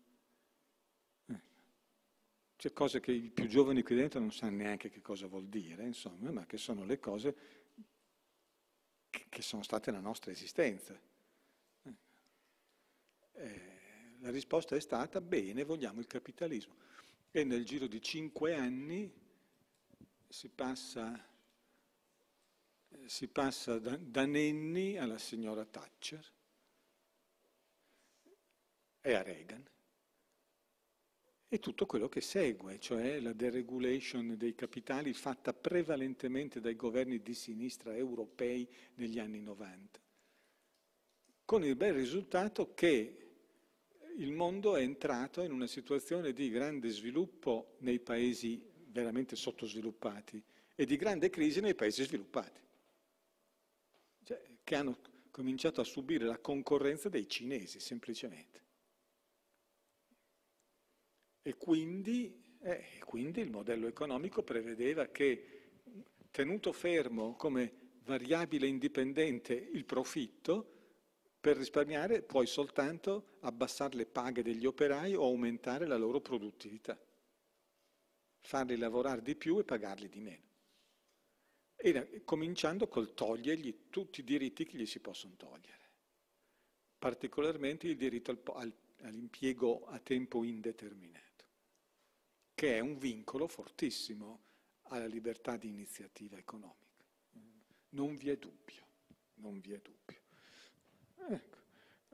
C'è cose che i più giovani qui dentro non sanno neanche che cosa vuol dire, insomma, ma che sono le cose che, sono state la nostra esistenza. Eh, la risposta è stata, bene, vogliamo il capitalismo. E nel giro di cinque anni si passa, si passa da, da Nenni alla signora Thatcher e a Reagan. E tutto quello che segue, cioè la deregulation dei capitali fatta prevalentemente dai governi di sinistra europei negli anni 90, con il bel risultato che il mondo è entrato in una situazione di grande sviluppo nei paesi veramente sottosviluppati e di grande crisi nei paesi sviluppati, cioè, che hanno cominciato a subire la concorrenza dei cinesi semplicemente. E quindi, eh, quindi il modello economico prevedeva che, tenuto fermo come variabile indipendente il profitto, per risparmiare puoi soltanto abbassare le paghe degli operai o aumentare la loro produttività, farli lavorare di più e pagarli di meno. E cominciando col togliergli tutti i diritti che gli si possono togliere, particolarmente il diritto al, all'impiego a tempo indeterminato che è un vincolo fortissimo alla libertà di iniziativa economica. Non vi è dubbio, non vi è dubbio.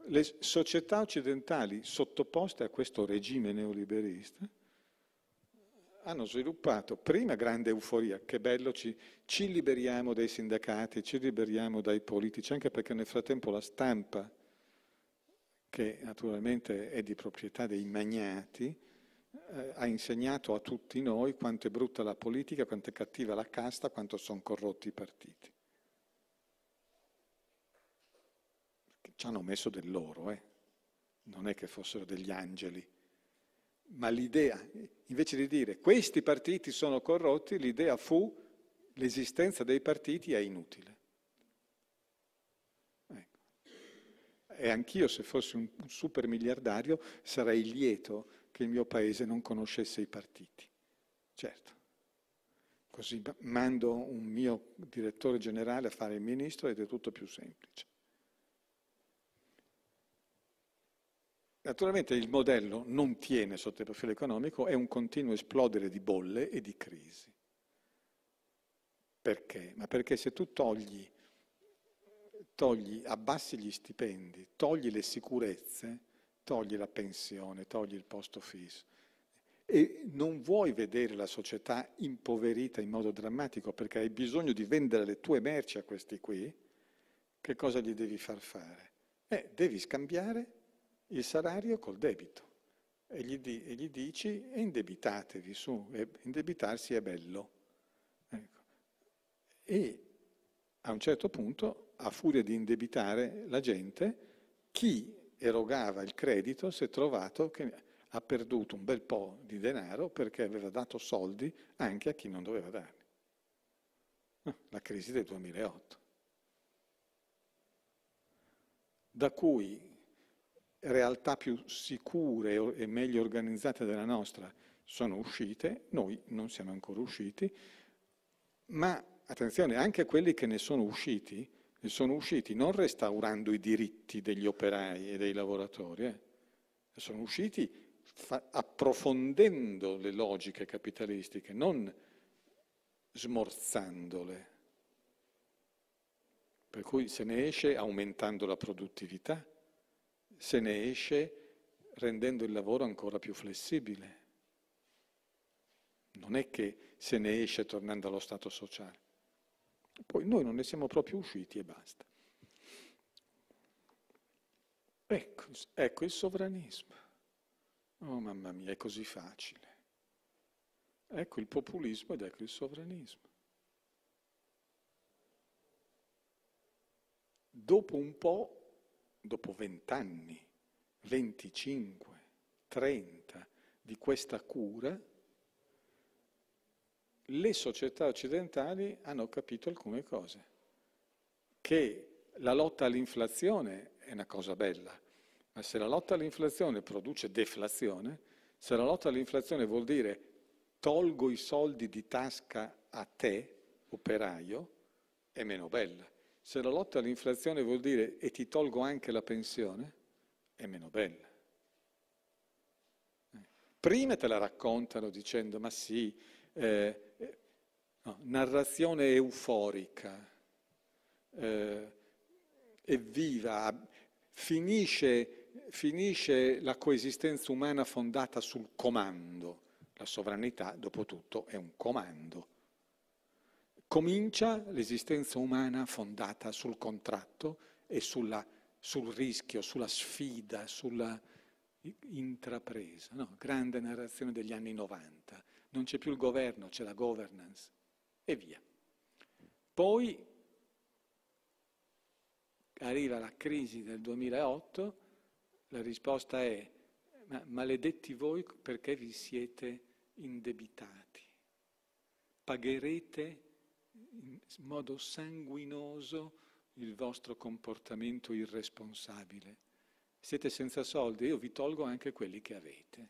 Le società occidentali sottoposte a questo regime neoliberista hanno sviluppato prima grande euforia, che bello, ci, ci, liberiamo dai sindacati, ci liberiamo dai politici, anche perché nel frattempo la stampa, che naturalmente è di proprietà dei magnati, eh, ha insegnato a tutti noi quanto è brutta la politica, quanto è cattiva la casta, quanto sono corrotti i partiti. Ci hanno messo del loro, eh? non è che fossero degli angeli. Ma l'idea, invece di dire questi partiti sono corrotti, l'idea fu l'esistenza dei partiti è inutile. Ecco. E anch'io, se fossi un super miliardario, sarei lieto che il mio paese non conoscesse i partiti. Certo. Così mando un mio direttore generale a fare il ministro ed è tutto più semplice. Naturalmente il modello non tiene sotto il profilo economico, è un continuo esplodere di bolle e di crisi. Perché? Ma perché se tu togli, togli, abbassi gli stipendi, togli le sicurezze, togli la pensione, togli il posto fisso e non vuoi vedere la società impoverita in modo drammatico perché hai bisogno di vendere le tue merci a questi qui, che cosa gli devi far fare? Eh, devi scambiare il salario col debito e gli, di, e gli dici indebitatevi su, indebitarsi è bello. Ecco. E a un certo punto, a furia di indebitare la gente, chi erogava il credito si è trovato che ha perduto un bel po' di denaro perché aveva dato soldi anche a chi non doveva darli. La crisi del 2008. Da cui realtà più sicure e meglio organizzate della nostra sono uscite, noi non siamo ancora usciti, ma attenzione, anche quelli che ne sono usciti e sono usciti non restaurando i diritti degli operai e dei lavoratori, eh. sono usciti fa, approfondendo le logiche capitalistiche, non smorzandole. Per cui se ne esce aumentando la produttività, se ne esce rendendo il lavoro ancora più flessibile. Non è che se ne esce tornando allo stato sociale. Poi noi non ne siamo proprio usciti e basta. Ecco, ecco il sovranismo. Oh mamma mia, è così facile. Ecco il populismo ed ecco il sovranismo. Dopo un po', dopo vent'anni, 25, 30 di questa cura, le società occidentali hanno capito alcune cose, che la lotta all'inflazione è una cosa bella, ma se la lotta all'inflazione produce deflazione, se la lotta all'inflazione vuol dire tolgo i soldi di tasca a te, operaio, è meno bella. Se la lotta all'inflazione vuol dire e ti tolgo anche la pensione, è meno bella. Prima te la raccontano dicendo ma sì, eh, no, narrazione euforica, eh, evviva, finisce, finisce la coesistenza umana fondata sul comando. La sovranità, dopo tutto, è un comando. Comincia l'esistenza umana fondata sul contratto e sulla, sul rischio, sulla sfida, sulla intrapresa. No? Grande narrazione degli anni 90. Non c'è più il governo, c'è la governance e via. Poi arriva la crisi del 2008, la risposta è ma maledetti voi perché vi siete indebitati. Pagherete in modo sanguinoso il vostro comportamento irresponsabile. Siete senza soldi, io vi tolgo anche quelli che avete.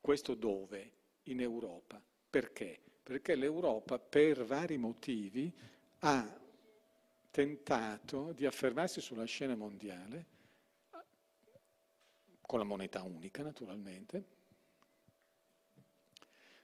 Questo dove? In Europa. Perché? Perché l'Europa, per vari motivi, ha tentato di affermarsi sulla scena mondiale, con la moneta unica naturalmente,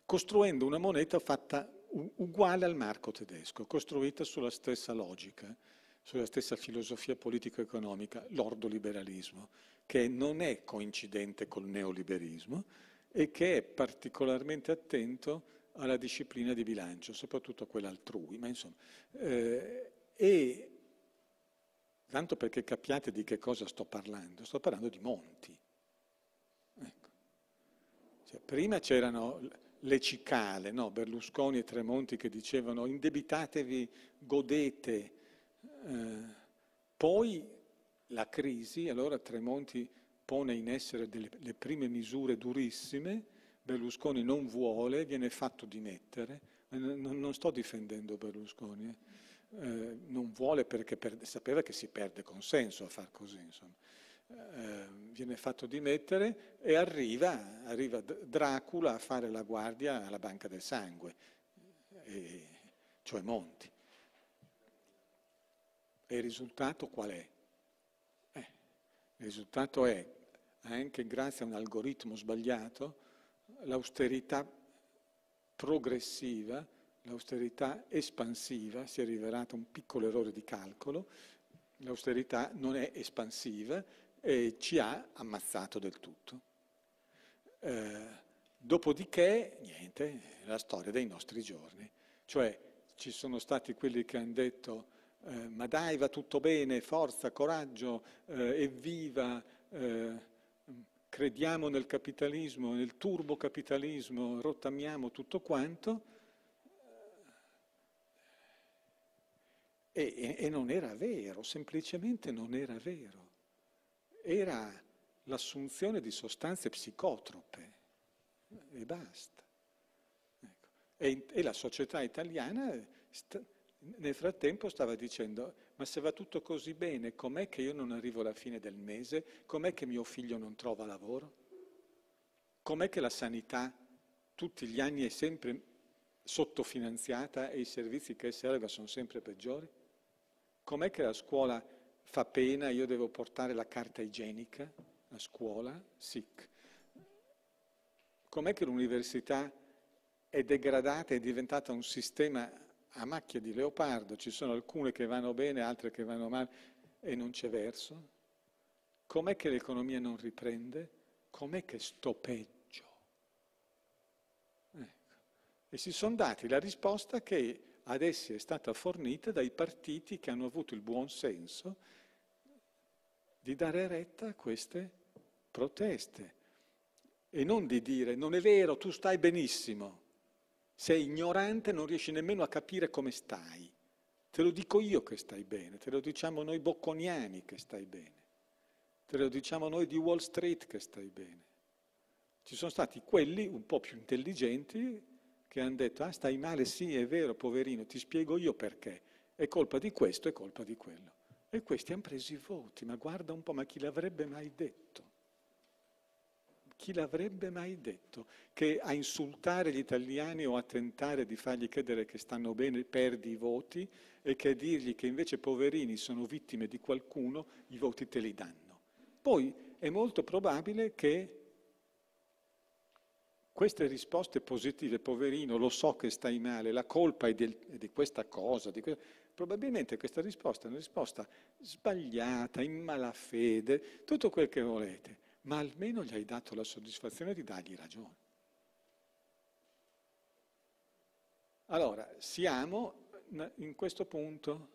costruendo una moneta fatta uguale al marco tedesco, costruita sulla stessa logica, sulla stessa filosofia politico-economica, l'ordoliberalismo, che non è coincidente col neoliberismo e che è particolarmente attento alla disciplina di bilancio, soprattutto quella altrui, ma insomma, eh, e tanto perché capiate di che cosa sto parlando, sto parlando di monti. Ecco. Cioè, prima c'erano le cicale, no? Berlusconi e Tremonti che dicevano indebitatevi, godete. Eh, poi la crisi, allora Tremonti pone in essere delle, le prime misure durissime, Berlusconi non vuole, viene fatto dimettere, non, non sto difendendo Berlusconi, eh eh, non vuole perché per, sapeva che si perde consenso a far così, insomma. Eh, viene fatto dimettere e arriva, arriva, Dracula a fare la guardia alla Banca del Sangue, e, cioè Monti. E il risultato qual è? Eh, il risultato è, anche grazie a un algoritmo sbagliato, l'austerità progressiva L'austerità espansiva si è rivelata un piccolo errore di calcolo, l'austerità non è espansiva e ci ha ammazzato del tutto. Eh, dopodiché, niente, la storia dei nostri giorni. Cioè, ci sono stati quelli che hanno detto eh, ma dai, va tutto bene, forza, coraggio, eh, evviva, eh, crediamo nel capitalismo, nel turbocapitalismo, rottamiamo tutto quanto E, e, non era vero, semplicemente non era vero. Era l'assunzione di sostanze psicotrope e basta. Ecco. E, e, la società italiana sta, nel frattempo stava dicendo ma se va tutto così bene, com'è che io non arrivo alla fine del mese? Com'è che mio figlio non trova lavoro? Com'è che la sanità tutti gli anni è sempre sottofinanziata e i servizi che eroga sono sempre peggiori? Com'è che la scuola fa pena, io devo portare la carta igienica? la scuola, sic. Com'è che l'università è degradata, è diventata un sistema a macchia di leopardo, ci sono alcune che vanno bene, altre che vanno male e non c'è verso? Com'è che l'economia non riprende? Com'è che sto peggio? Ecco. E si sono dati la risposta che ad essi è stata fornita dai partiti che hanno avuto il buon senso di dare retta a queste proteste e non di dire non è vero, tu stai benissimo, sei ignorante, non riesci nemmeno a capire come stai. Te lo dico io che stai bene, te lo diciamo noi bocconiani che stai bene, te lo diciamo noi di Wall Street che stai bene. Ci sono stati quelli un po' più intelligenti che hanno detto, ah stai male, sì è vero, poverino, ti spiego io perché, è colpa di questo, è colpa di quello. E questi hanno preso i voti, ma guarda un po', ma chi l'avrebbe mai detto? Chi l'avrebbe mai detto che a insultare gli italiani o a tentare di fargli credere che stanno bene perdi i voti e che a dirgli che invece poverini sono vittime di qualcuno, i voti te li danno? Poi è molto probabile che queste risposte positive, poverino, lo so che stai male, la colpa è, del, è di questa cosa, di que... probabilmente questa risposta è una risposta sbagliata, in malafede, tutto quel che volete, ma almeno gli hai dato la soddisfazione di dargli ragione. Allora, siamo in questo punto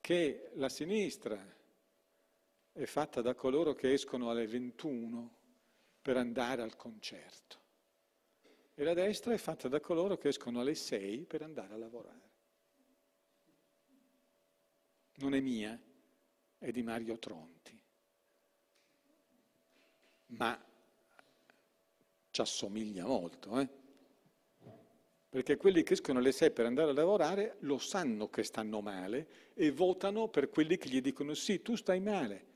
che la sinistra è fatta da coloro che escono alle 21 per andare al concerto. E la destra è fatta da coloro che escono alle 6 per andare a lavorare. Non è mia, è di Mario Tronti. Ma ci assomiglia molto, eh? Perché quelli che escono alle 6 per andare a lavorare lo sanno che stanno male e votano per quelli che gli dicono sì, tu stai male,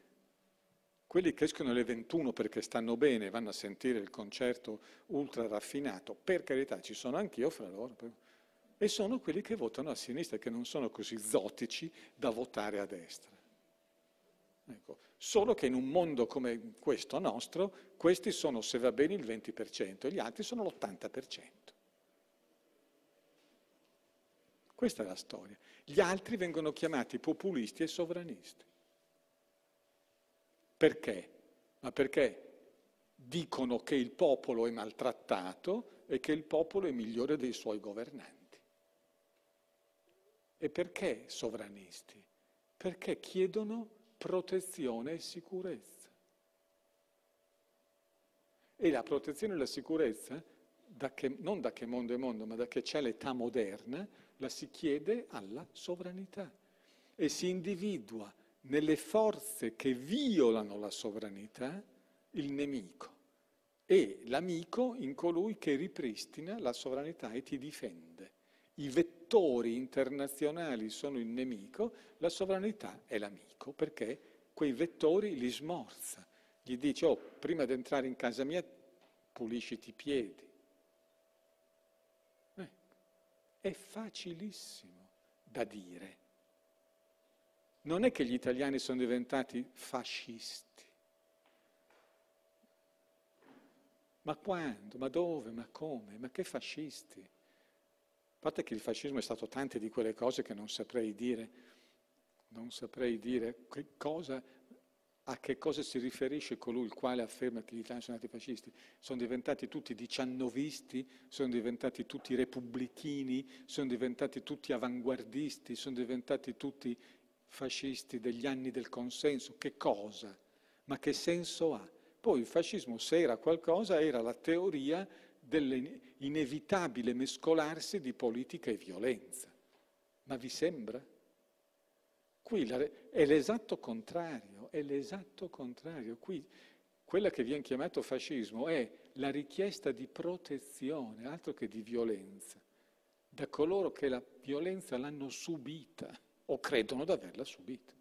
quelli che escono alle 21 perché stanno bene, vanno a sentire il concerto ultra raffinato, per carità ci sono anch'io fra loro, e sono quelli che votano a sinistra, che non sono così zotici da votare a destra. Ecco. Solo che in un mondo come questo nostro, questi sono, se va bene, il 20% e gli altri sono l'80%. Questa è la storia. Gli altri vengono chiamati populisti e sovranisti. Perché? Ma perché dicono che il popolo è maltrattato e che il popolo è migliore dei suoi governanti. E perché sovranisti? Perché chiedono protezione e sicurezza. E la protezione e la sicurezza, da che, non da che mondo è mondo, ma da che c'è l'età moderna, la si chiede alla sovranità e si individua nelle forze che violano la sovranità il nemico e l'amico in colui che ripristina la sovranità e ti difende. I vettori internazionali sono il nemico, la sovranità è l'amico, perché quei vettori li smorza. Gli dice, oh, prima di entrare in casa mia pulisciti i piedi. Eh, è facilissimo da dire non è che gli italiani sono diventati fascisti. Ma quando? Ma dove? Ma come? Ma che fascisti? Parte che il fascismo è stato tante di quelle cose che non saprei dire, non saprei dire che cosa, a che cosa si riferisce colui il quale afferma che gli italiani sono stati fascisti. Sono diventati tutti diciannovisti, sono diventati tutti repubblichini, sono diventati tutti avanguardisti, sono diventati tutti fascisti degli anni del consenso, che cosa? Ma che senso ha? Poi il fascismo, se era qualcosa, era la teoria dell'inevitabile mescolarsi di politica e violenza. Ma vi sembra? Qui è l'esatto contrario, è l'esatto contrario. Qui quella che viene chiamato fascismo è la richiesta di protezione, altro che di violenza, da coloro che la violenza l'hanno subita o credono di averla subita.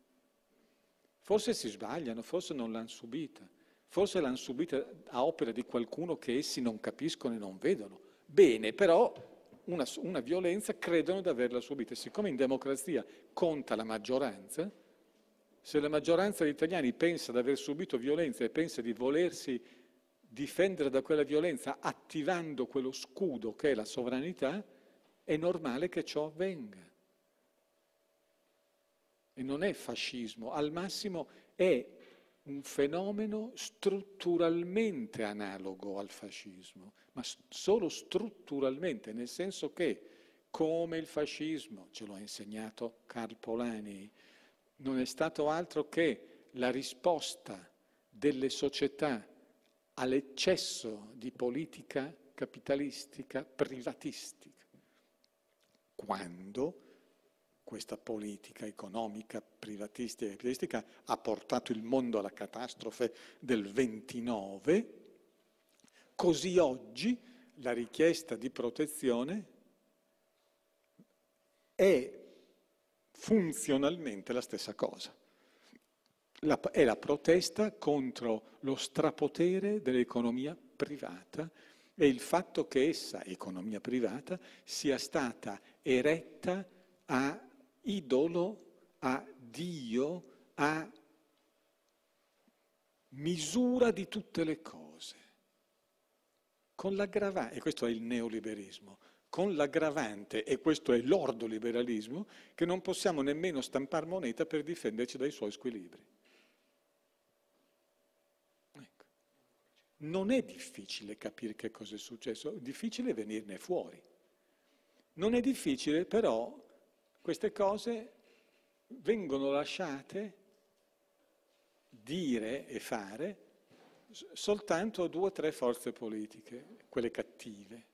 Forse si sbagliano, forse non l'hanno subita, forse l'hanno subita a opera di qualcuno che essi non capiscono e non vedono. Bene, però una, una violenza credono di averla subita. Siccome in democrazia conta la maggioranza, Se la maggioranza degli italiani pensa di aver subito violenza e pensa di volersi difendere da quella violenza attivando quello scudo che è la sovranità, è normale che ciò avvenga. E non è fascismo, al massimo è un fenomeno strutturalmente analogo al fascismo, ma solo strutturalmente, nel senso che come il fascismo, ce lo ha insegnato Carl Polanyi, non è stato altro che la risposta delle società all'eccesso di politica capitalistica privatistica, quando questa politica economica privatistica e capitalistica ha portato il mondo alla catastrofe del 29, così oggi la richiesta di protezione è funzionalmente la stessa cosa. La, è la protesta contro lo strapotere dell'economia privata e il fatto che essa, economia privata, sia stata eretta a idolo, a Dio, a misura di tutte le cose. Con l'aggravante, e questo è il neoliberismo, con l'aggravante, e questo è l'ordoliberalismo, che non possiamo nemmeno stampare moneta per difenderci dai suoi squilibri. Ecco. Non è difficile capire che cosa è successo, è difficile venirne fuori. Non è difficile però queste cose vengono lasciate dire e fare soltanto a due o tre forze politiche, quelle cattive,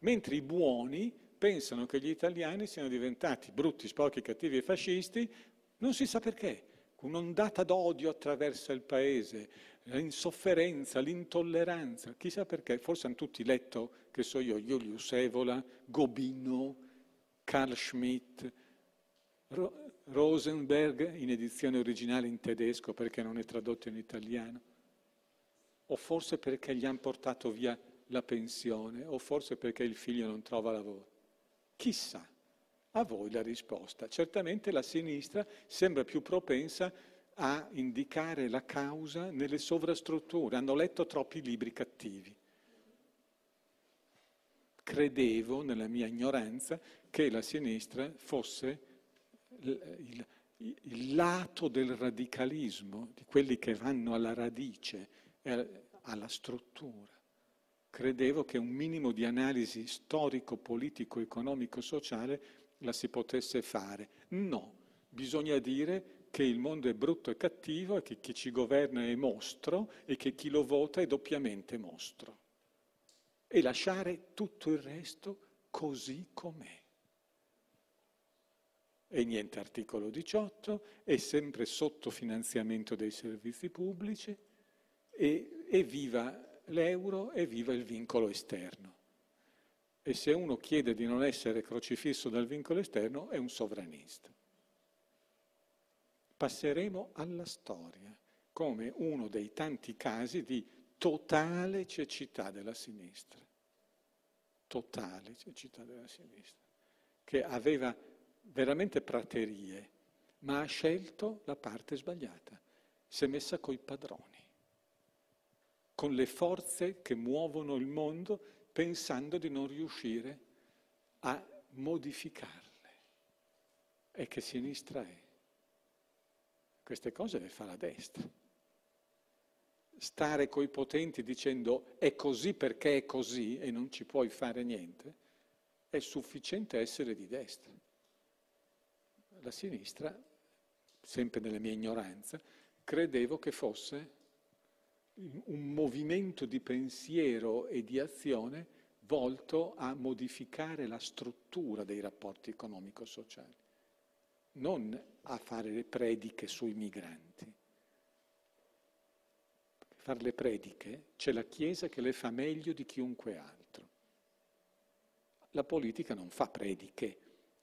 mentre i buoni pensano che gli italiani siano diventati brutti, sporchi, cattivi e fascisti, non si sa perché, un'ondata d'odio attraversa il paese, l'insofferenza, l'intolleranza, chissà perché, forse hanno tutti letto, che so io, Julius Evola, Gobino, Carl Schmitt, Rosenberg in edizione originale in tedesco perché non è tradotto in italiano, o forse perché gli hanno portato via la pensione, o forse perché il figlio non trova lavoro. Chissà, a voi la risposta. Certamente la sinistra sembra più propensa a indicare la causa nelle sovrastrutture, hanno letto troppi libri cattivi credevo, nella mia ignoranza, che la sinistra fosse il, il, il lato del radicalismo, di quelli che vanno alla radice, alla struttura. Credevo che un minimo di analisi storico, politico, economico, sociale la si potesse fare. No, bisogna dire che il mondo è brutto e cattivo e che chi ci governa è mostro e che chi lo vota è doppiamente mostro e lasciare tutto il resto così com'è. E niente articolo 18, è sempre sottofinanziamento dei servizi pubblici e, e viva l'euro e viva il vincolo esterno. E se uno chiede di non essere crocifisso dal vincolo esterno è un sovranista. Passeremo alla storia come uno dei tanti casi di totale cecità della sinistra, totale cecità della sinistra, che aveva veramente praterie, ma ha scelto la parte sbagliata, si è messa coi padroni, con le forze che muovono il mondo pensando di non riuscire a modificarle. E che sinistra è? Queste cose le fa la destra stare coi potenti dicendo è così perché è così e non ci puoi fare niente, è sufficiente essere di destra. La sinistra, sempre nella mia ignoranza, credevo che fosse un movimento di pensiero e di azione volto a modificare la struttura dei rapporti economico-sociali, non a fare le prediche sui migranti fare le prediche, c'è la Chiesa che le fa meglio di chiunque altro. La politica non fa prediche,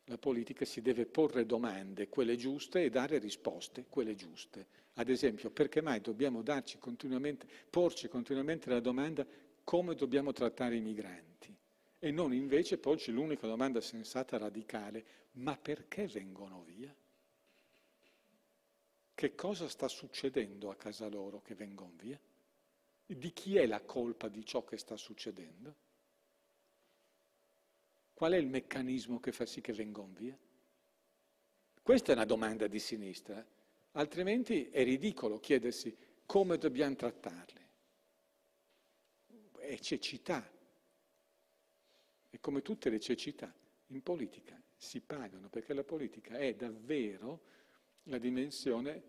la politica si deve porre domande, quelle giuste, e dare risposte, quelle giuste. Ad esempio, perché mai dobbiamo continuamente, porci continuamente la domanda come dobbiamo trattare i migranti? E non invece porci l'unica domanda sensata radicale, ma perché vengono via? che cosa sta succedendo a casa loro che vengono via? Di chi è la colpa di ciò che sta succedendo? Qual è il meccanismo che fa sì che vengono via? Questa è una domanda di sinistra, altrimenti è ridicolo chiedersi come dobbiamo trattarli. È cecità. E come tutte le cecità, in politica si pagano, perché la politica è davvero la dimensione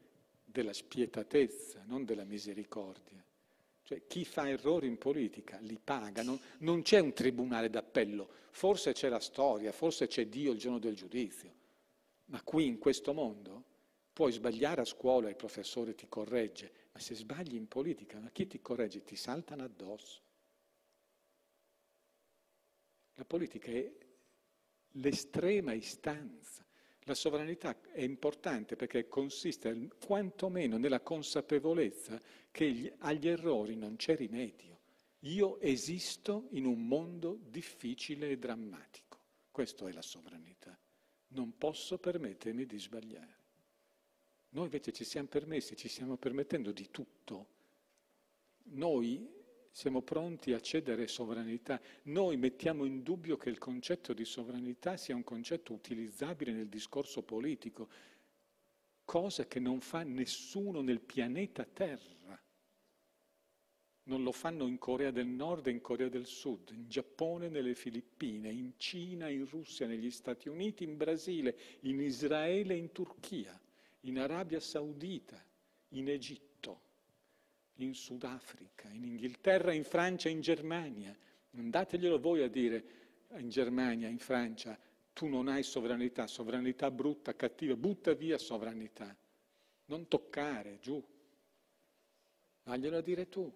della spietatezza, non della misericordia. Cioè chi fa errori in politica li pagano, non c'è un tribunale d'appello, forse c'è la storia, forse c'è Dio il giorno del giudizio, ma qui in questo mondo puoi sbagliare a scuola e il professore ti corregge, ma se sbagli in politica, ma chi ti corregge? Ti saltano addosso. La politica è l'estrema istanza. La sovranità è importante perché consiste quantomeno nella consapevolezza che agli errori non c'è rimedio. Io esisto in un mondo difficile e drammatico. Questa è la sovranità. Non posso permettermi di sbagliare. Noi invece ci siamo permessi, ci stiamo permettendo di tutto. Noi siamo pronti a cedere sovranità. Noi mettiamo in dubbio che il concetto di sovranità sia un concetto utilizzabile nel discorso politico, cosa che non fa nessuno nel pianeta Terra. Non lo fanno in Corea del Nord e in Corea del Sud, in Giappone, nelle Filippine, in Cina, in Russia, negli Stati Uniti, in Brasile, in Israele in Turchia, in Arabia Saudita, in Egitto in Sudafrica, in Inghilterra, in Francia, in Germania. Andateglielo voi a dire in Germania, in Francia, tu non hai sovranità, sovranità brutta, cattiva, butta via sovranità. Non toccare, giù. Vaglielo a dire tu.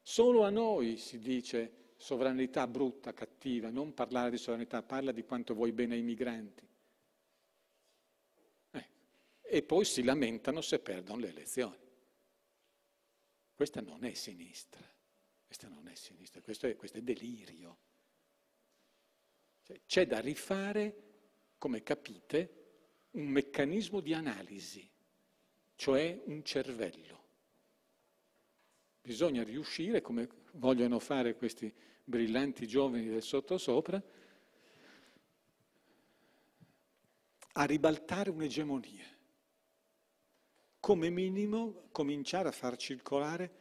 Solo a noi si dice sovranità brutta, cattiva, non parlare di sovranità, parla di quanto vuoi bene ai migranti. Eh. E poi si lamentano se perdono le elezioni. Questa non è sinistra, questa non è sinistra, questo è, questo è delirio. Cioè, c'è da rifare, come capite, un meccanismo di analisi, cioè un cervello. Bisogna riuscire, come vogliono fare questi brillanti giovani del sottosopra, a ribaltare un'egemonia come minimo cominciare a far circolare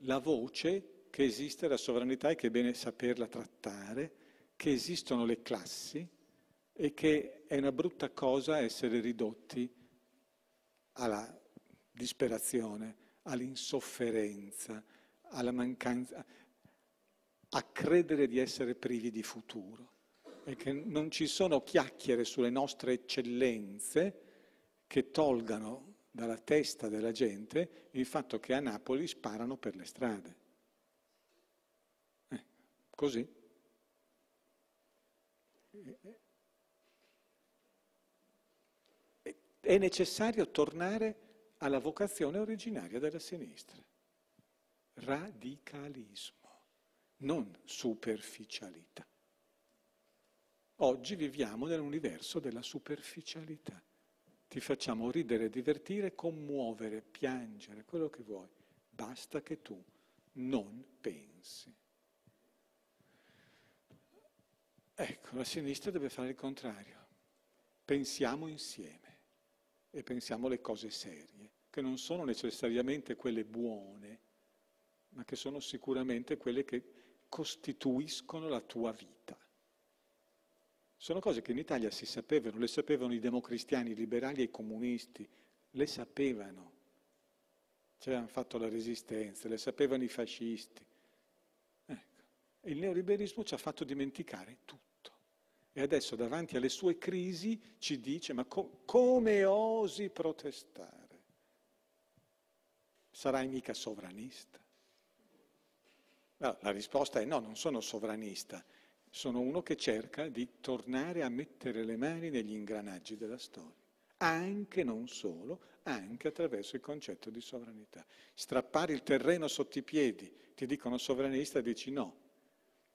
la voce che esiste la sovranità e che è bene saperla trattare, che esistono le classi e che è una brutta cosa essere ridotti alla disperazione, all'insofferenza, alla mancanza, a credere di essere privi di futuro. E che non ci sono chiacchiere sulle nostre eccellenze che tolgano dalla testa della gente il fatto che a Napoli sparano per le strade. Eh, così. È necessario tornare alla vocazione originaria della sinistra. Radicalismo, non superficialità. Oggi viviamo nell'universo della superficialità ti facciamo ridere, divertire, commuovere, piangere, quello che vuoi. Basta che tu non pensi. Ecco, la sinistra deve fare il contrario. Pensiamo insieme e pensiamo le cose serie, che non sono necessariamente quelle buone, ma che sono sicuramente quelle che costituiscono la tua vita. Sono cose che in Italia si sapevano, le sapevano i democristiani, i liberali e i comunisti, le sapevano. Ci avevano fatto la resistenza, le sapevano i fascisti. Ecco. Il neoliberismo ci ha fatto dimenticare tutto. E adesso davanti alle sue crisi ci dice, ma co- come osi protestare? Sarai mica sovranista? No, la risposta è no, non sono sovranista sono uno che cerca di tornare a mettere le mani negli ingranaggi della storia, anche non solo, anche attraverso il concetto di sovranità. Strappare il terreno sotto i piedi, ti dicono sovranista, dici no,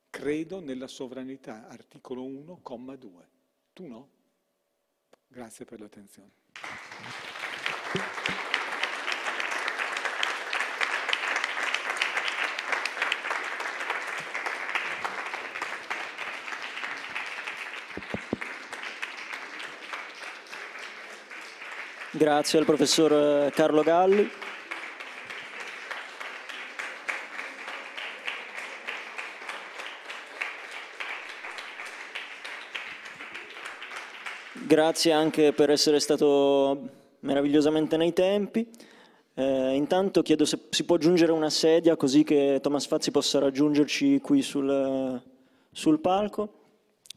credo nella sovranità, articolo 1, comma 2. Tu no? Grazie per l'attenzione. Grazie al professor Carlo Galli. Grazie anche per essere stato meravigliosamente nei tempi. Eh, intanto chiedo se si può aggiungere una sedia così che Thomas Fazzi possa raggiungerci qui sul, sul palco.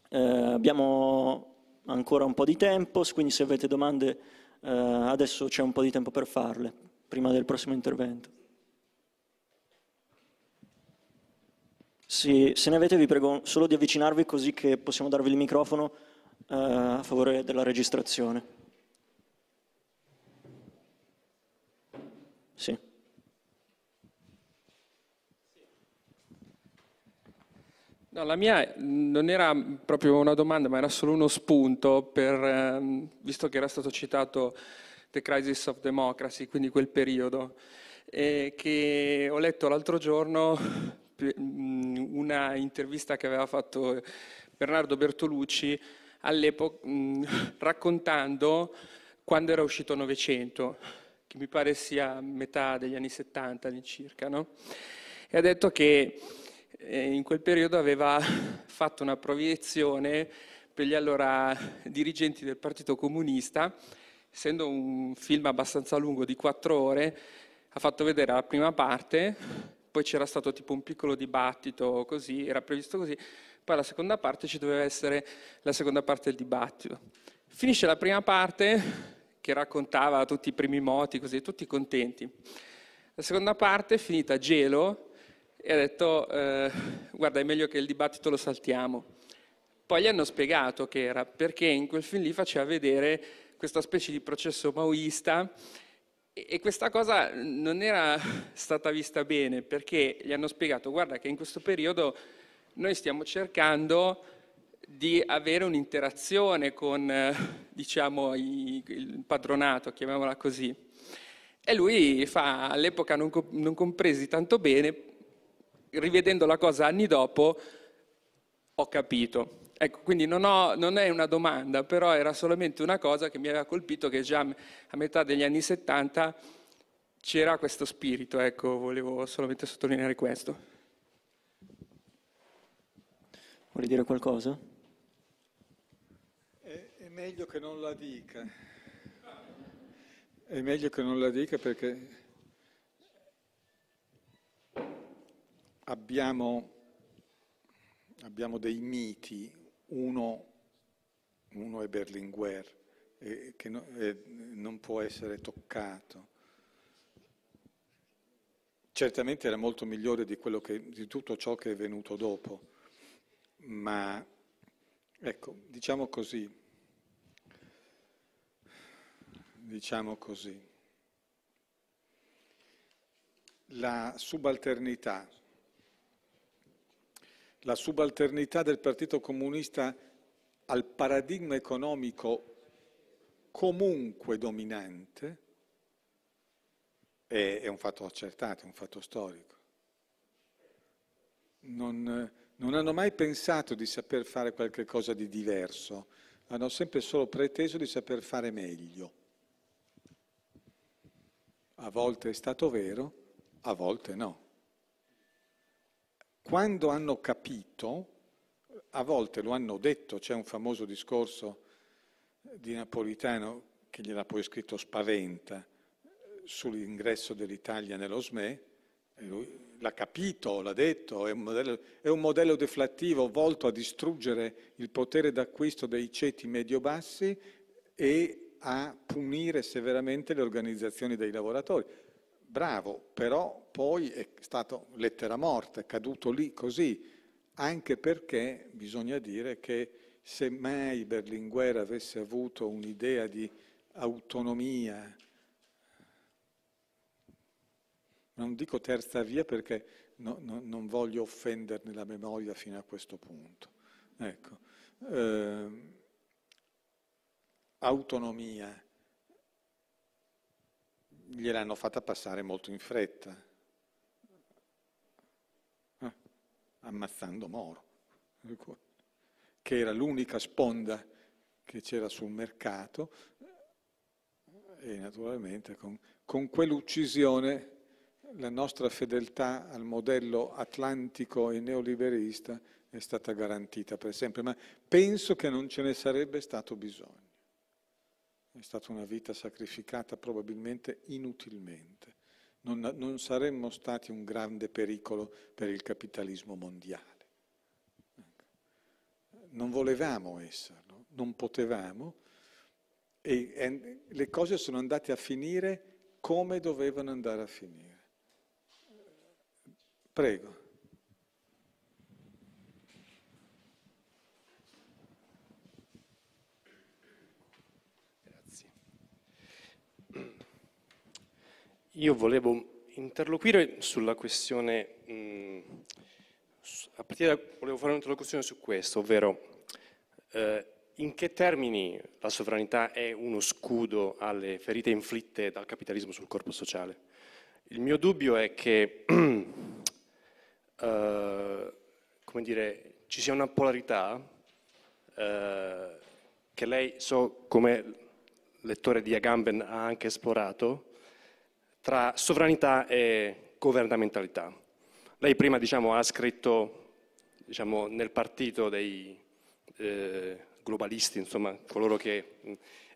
Eh, abbiamo ancora un po' di tempo, quindi se avete domande eh, adesso c'è un po' di tempo per farle, prima del prossimo intervento. Sì, se ne avete vi prego solo di avvicinarvi così che possiamo darvi il microfono eh, a favore della registrazione. Sì. No, la mia non era proprio una domanda, ma era solo uno spunto, per, ehm, visto che era stato citato The Crisis of Democracy, quindi quel periodo, eh, che ho letto l'altro giorno mm, una intervista che aveva fatto Bernardo Bertolucci all'epoca raccontando quando era uscito Novecento che mi pare sia metà degli anni 70 all'incirca, no? e ha detto che in quel periodo aveva fatto una proiezione per gli allora dirigenti del Partito Comunista, essendo un film abbastanza lungo di quattro ore, ha fatto vedere la prima parte, poi c'era stato tipo un piccolo dibattito così, era previsto così, poi la seconda parte ci doveva essere la seconda parte del dibattito. Finisce la prima parte, che raccontava tutti i primi moti, così, tutti contenti. La seconda parte finita gelo e ha detto, eh, guarda, è meglio che il dibattito lo saltiamo. Poi gli hanno spiegato che era perché in quel film lì faceva vedere questa specie di processo maoista e questa cosa non era stata vista bene perché gli hanno spiegato, guarda che in questo periodo noi stiamo cercando di avere un'interazione con eh, diciamo, il padronato, chiamiamola così. E lui fa, all'epoca non, non compresi tanto bene, rivedendo la cosa anni dopo, ho capito. Ecco, quindi non, ho, non, è una domanda, però era solamente una cosa che mi aveva colpito che già a metà degli anni 70 c'era questo spirito, ecco, volevo solamente sottolineare questo. Vuoi dire qualcosa? meglio che non la dica. È meglio che non la dica perché abbiamo, abbiamo dei miti, uno, uno è Berlinguer, eh, che no, eh, non può essere toccato. Certamente era molto migliore di, che, di tutto ciò che è venuto dopo, ma ecco, diciamo così, diciamo così. La subalternità, la subalternità del Partito Comunista al paradigma economico comunque dominante è, è un fatto accertato, è un fatto storico. Non, non hanno mai pensato di saper fare qualcosa di diverso, hanno sempre solo preteso di saper fare meglio. A volte è stato vero, a volte no. Quando hanno capito, a volte lo hanno detto, c'è un famoso discorso di Napolitano che gliel'ha poi scritto Spaventa sull'ingresso dell'Italia nello SME, l'ha capito, l'ha detto, è un, modello, è un modello deflattivo volto a distruggere il potere d'acquisto dei ceti medio-bassi e a punire severamente le organizzazioni dei lavoratori. Bravo, però poi è stato lettera morta, è caduto lì così, anche perché bisogna dire che se mai Berlinguer avesse avuto un'idea di autonomia, non dico terza via perché no, no, non voglio offenderne la memoria fino a questo punto. Ecco. Eh, autonomia gliel'hanno fatta passare molto in fretta, eh, ammazzando Moro, che era l'unica sponda che c'era sul mercato E naturalmente con, con quell'uccisione la nostra fedeltà al modello atlantico e neoliberista è stata garantita per sempre, ma penso che non ce ne sarebbe stato bisogno. È stata una vita sacrificata probabilmente inutilmente. Non, non saremmo stati un grande pericolo per il capitalismo mondiale. Ecco. Non volevamo esserlo, non potevamo e, e le cose sono andate a finire come dovevano andare a finire. Prego. Io volevo interloquire sulla questione, mh, a partire da, volevo fare un'interlocuzione su questo, ovvero eh, in che termini la sovranità è uno scudo alle ferite inflitte dal capitalismo sul corpo sociale? Il mio dubbio è che eh, come dire, ci sia una polarità eh, che lei, so come lettore di Agamben, ha anche esplorato, tra sovranità e governamentalità. Lei prima diciamo, ha scritto diciamo, nel partito dei eh, globalisti, insomma, coloro che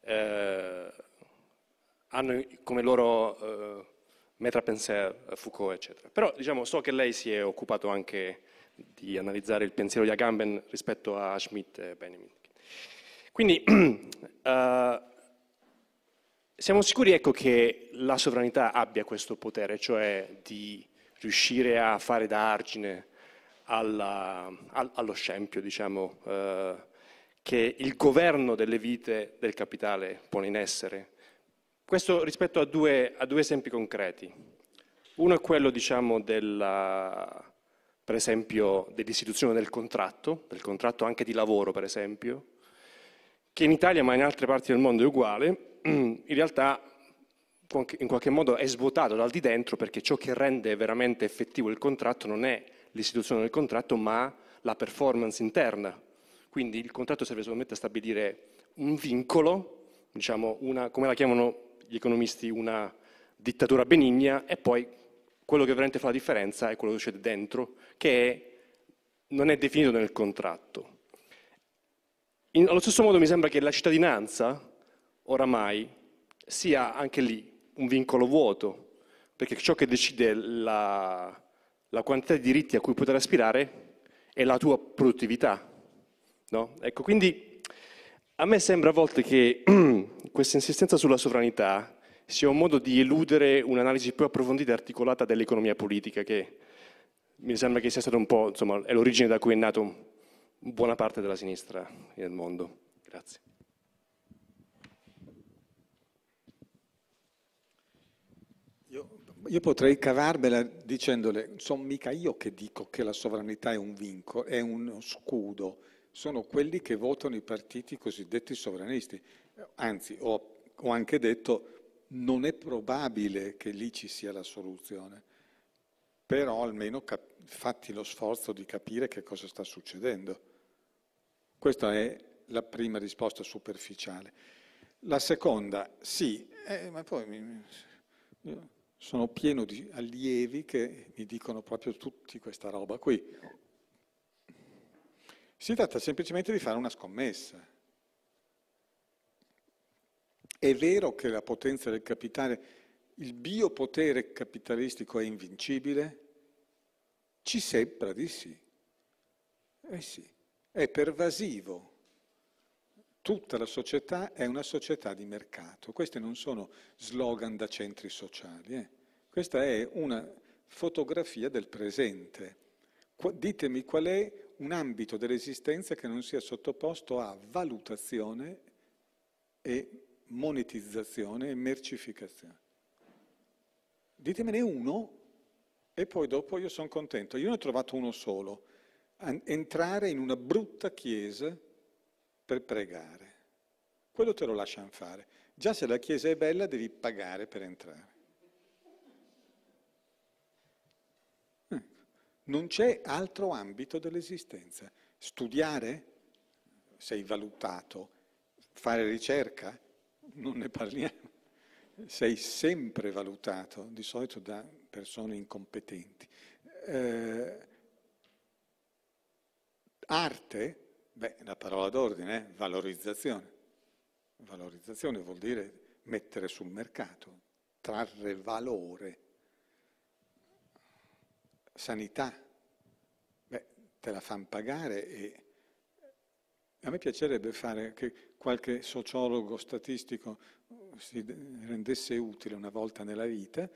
eh, hanno come loro eh, Metra Penser, Foucault, eccetera. Però diciamo, so che lei si è occupato anche di analizzare il pensiero di Agamben rispetto a Schmidt e Benjamin. Quindi uh, siamo sicuri ecco, che la sovranità abbia questo potere, cioè di riuscire a fare da argine alla, all, allo scempio, diciamo, uh, che il governo delle vite del capitale pone in essere questo rispetto a due, a due esempi concreti. Uno è quello, diciamo, della, per esempio, dell'istituzione del contratto, del contratto anche di lavoro, per esempio, che in Italia, ma in altre parti del mondo è uguale, in realtà in qualche modo è svuotato dal di dentro perché ciò che rende veramente effettivo il contratto non è l'istituzione del contratto, ma la performance interna. Quindi il contratto serve solamente a stabilire un vincolo, diciamo una, come la chiamano gli economisti una dittatura benigna e poi quello che veramente fa la differenza è quello che succede dentro, che è, non è definito nel contratto. In, allo stesso modo mi sembra che la cittadinanza, oramai, sia anche lì un vincolo vuoto, perché ciò che decide la, la quantità di diritti a cui poter aspirare è la tua produttività. No? Ecco, quindi a me sembra a volte che questa insistenza sulla sovranità sia un modo di eludere un'analisi più approfondita e articolata dell'economia politica, che mi sembra che sia stato un po', insomma, è l'origine da cui è nato buona parte della sinistra nel mondo. Grazie. Io, potrei cavarmela dicendole, sono mica io che dico che la sovranità è un vincolo, è uno scudo, sono quelli che votano i partiti cosiddetti sovranisti. Anzi, ho, ho anche detto, non è probabile che lì ci sia la soluzione, però almeno cap- fatti lo sforzo di capire che cosa sta succedendo. Questa è la prima risposta superficiale. La seconda, sì, eh, ma poi mi, sono pieno di allievi che mi dicono proprio tutti questa roba qui. Si tratta semplicemente di fare una scommessa. È vero che la potenza del capitale, il biopotere capitalistico è invincibile? Ci sembra di sì. Eh sì, è pervasivo. Tutta la società è una società di mercato. Questi non sono slogan da centri sociali. Eh. Questa è una fotografia del presente. Ditemi qual è un ambito dell'esistenza che non sia sottoposto a valutazione e monetizzazione e mercificazione. Ditemene uno e poi dopo io sono contento. Io ne ho trovato uno solo, entrare in una brutta chiesa per pregare. Quello te lo lasciano fare. Già se la chiesa è bella devi pagare per entrare. Non c'è altro ambito dell'esistenza. Studiare? Sei valutato. Fare ricerca? Non ne parliamo. sei sempre valutato, di solito da persone incompetenti. Eh, arte, beh, la parola d'ordine è valorizzazione. Valorizzazione vuol dire mettere sul mercato, trarre valore. Sanità, beh, te la fanno pagare e a me piacerebbe fare che qualche sociologo statistico si rendesse utile una volta nella vita,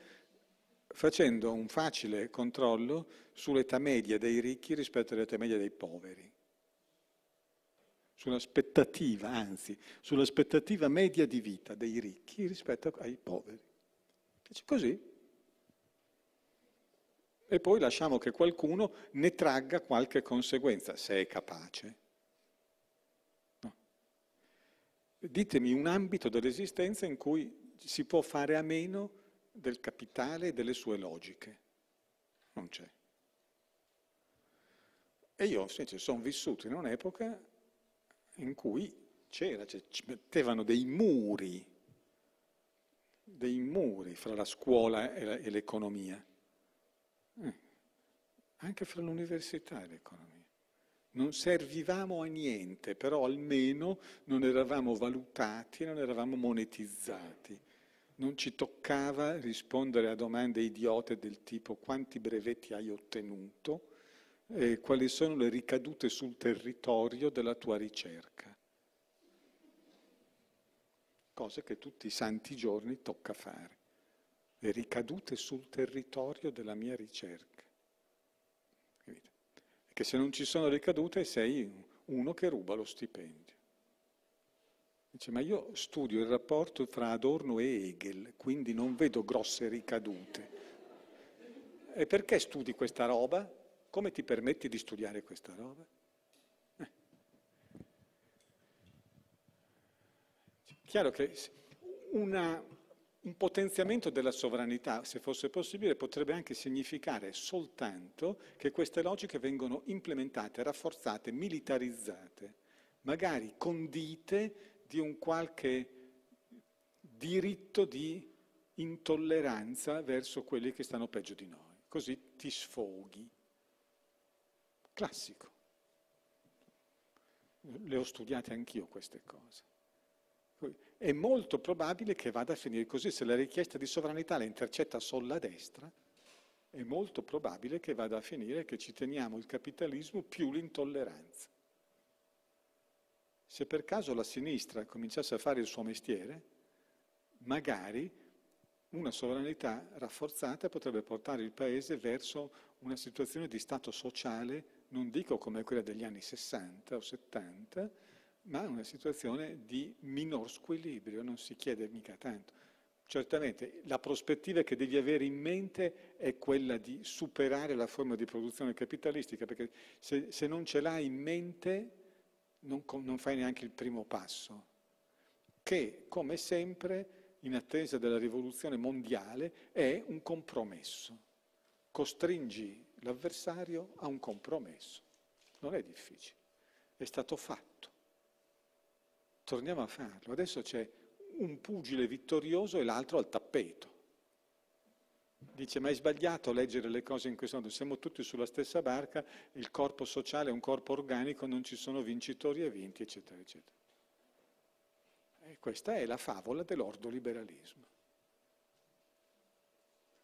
facendo un facile controllo sull'età media dei ricchi rispetto all'età media dei poveri. Sull'aspettativa, anzi, sull'aspettativa media di vita dei ricchi rispetto ai poveri. Così. E poi lasciamo che qualcuno ne tragga qualche conseguenza, se è capace. Ditemi un ambito dell'esistenza in cui si può fare a meno del capitale e delle sue logiche. Non c'è. E io invece sono vissuto in un'epoca in cui c'era, cioè, ci mettevano dei muri, dei muri fra la scuola e l'economia, eh, anche fra l'università e l'economia. Non servivamo a niente, però almeno non eravamo valutati, non eravamo monetizzati. Non ci toccava rispondere a domande idiote del tipo quanti brevetti hai ottenuto e quali sono le ricadute sul territorio della tua ricerca. Cose che tutti i santi giorni tocca fare. Le ricadute sul territorio della mia ricerca che se non ci sono ricadute sei uno che ruba lo stipendio. Dice, ma io studio il rapporto fra Adorno e Hegel, quindi non vedo grosse ricadute. E perché studi questa roba? Come ti permetti di studiare questa roba? Eh. Chiaro che una un potenziamento della sovranità, se fosse possibile, potrebbe anche significare soltanto che queste logiche vengono implementate, rafforzate, militarizzate, magari condite di un qualche diritto di intolleranza verso quelli che stanno peggio di noi. Così ti sfoghi. Classico. Le ho studiate anch'io queste cose. È molto probabile che vada a finire così. Se la richiesta di sovranità la intercetta solo la destra, è molto probabile che vada a finire che ci teniamo il capitalismo più l'intolleranza. Se per caso la sinistra cominciasse a fare il suo mestiere, magari una sovranità rafforzata potrebbe portare il Paese verso una situazione di stato sociale, non dico come quella degli anni 60 o 70, ma una situazione di minor squilibrio, non si chiede mica tanto. Certamente la prospettiva che devi avere in mente è quella di superare la forma di produzione capitalistica, perché se, se non ce l'hai in mente non, non fai neanche il primo passo, che come sempre in attesa della rivoluzione mondiale è un compromesso. Costringi l'avversario a un compromesso. Non è difficile, è stato fatto torniamo a farlo. Adesso c'è un pugile vittorioso e l'altro al tappeto. Dice, ma è sbagliato leggere le cose in questo modo, siamo tutti sulla stessa barca, il corpo sociale è un corpo organico, non ci sono vincitori e vinti, eccetera, eccetera. E questa è la favola dell'ordoliberalismo.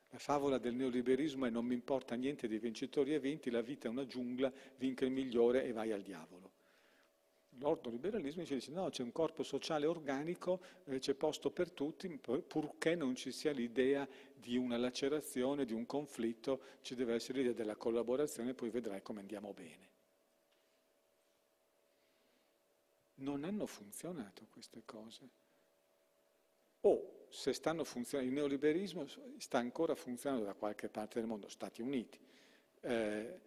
La favola del neoliberismo è non mi importa niente dei vincitori e vinti, la vita è una giungla, vinca il migliore e vai al diavolo l'ordoliberalismo dice no, c'è un corpo sociale organico, eh, c'è posto per tutti, purché non ci sia l'idea di una lacerazione, di un conflitto, ci deve essere l'idea della collaborazione, poi vedrai come andiamo bene. Non hanno funzionato queste cose. O se stanno funzionando, il neoliberismo sta ancora funzionando da qualche parte del mondo, Stati Uniti, eh,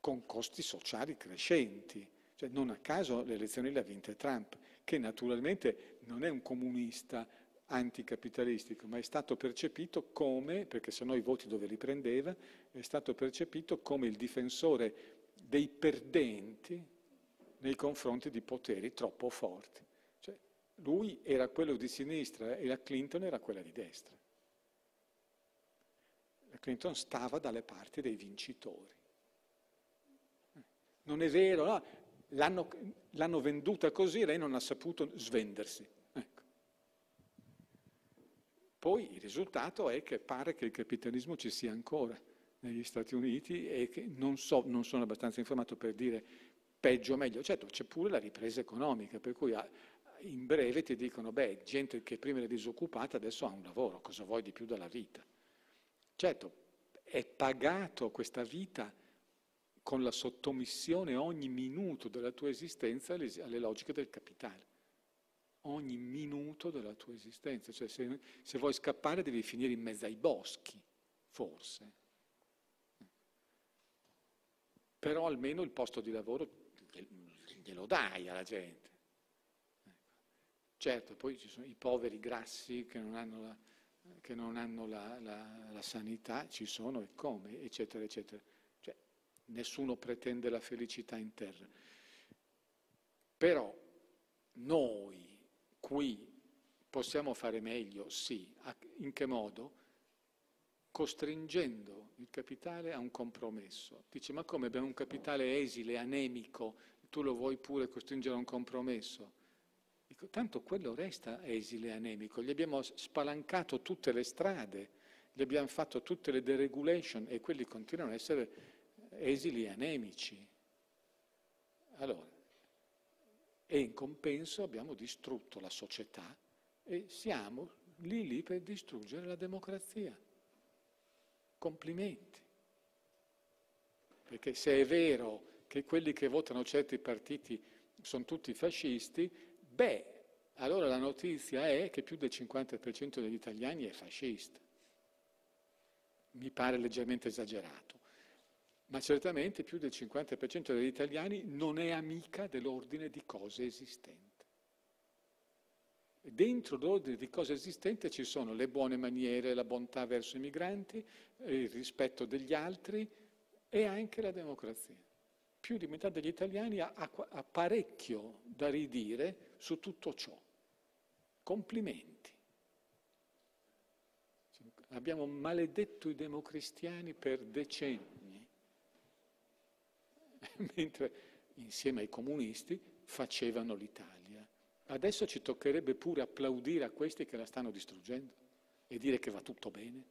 con costi sociali crescenti cioè, non a caso le elezioni le ha vinte Trump, che naturalmente non è un comunista anticapitalistico, ma è stato percepito come, perché se no i voti dove li prendeva, è stato percepito come il difensore dei perdenti nei confronti di poteri troppo forti. Lui era quello di sinistra e la Clinton era quella di destra. La Clinton stava dalle parti dei vincitori. Non è vero, no? l'hanno, l'hanno, venduta così, lei non ha saputo svendersi. Ecco. Poi il risultato è che pare che il capitalismo ci sia ancora negli Stati Uniti e che non so, non sono abbastanza informato per dire peggio o meglio. Certo, c'è pure la ripresa economica, per cui in breve ti dicono, beh, gente che prima era disoccupata adesso ha un lavoro, cosa vuoi di più dalla vita? Certo, è pagato questa vita con la sottomissione ogni minuto della tua esistenza alle, alle logiche del capitale. Ogni minuto della tua esistenza. Cioè se, se vuoi scappare devi finire in mezzo ai boschi, forse. Però almeno il posto di lavoro glielo dai alla gente. Certo, poi ci sono i poveri grassi che non hanno la, che non hanno la, la, la sanità, ci sono e come, eccetera, eccetera. Cioè, nessuno pretende la felicità in terra. Però noi qui possiamo fare meglio, sì. In che modo? Costringendo il capitale a un compromesso. Dice, ma come abbiamo un capitale esile, anemico, tu lo vuoi pure costringere a un compromesso? Dico, tanto quello resta esile e anemico, gli abbiamo spalancato tutte le strade, gli abbiamo fatto tutte le deregulation e quelli continuano a essere esili e anemici. Allora, e in compenso abbiamo distrutto la società e siamo lì lì per distruggere la democrazia. Complimenti. Perché se è vero che quelli che votano certi partiti sono tutti fascisti, beh, allora la notizia è che più del 50% degli italiani è fascista. Mi pare leggermente esagerato, ma certamente più del 50% degli italiani non è amica dell'ordine di cose esistente. Dentro l'ordine di cose esistente ci sono le buone maniere, la bontà verso i migranti, il rispetto degli altri e anche la democrazia. Più di metà degli italiani ha, ha parecchio da ridire su tutto ciò. Complimenti. Abbiamo maledetto i democristiani per decenni, mentre insieme ai comunisti facevano l'Italia. Adesso ci toccherebbe pure applaudire a questi che la stanno distruggendo e dire che va tutto bene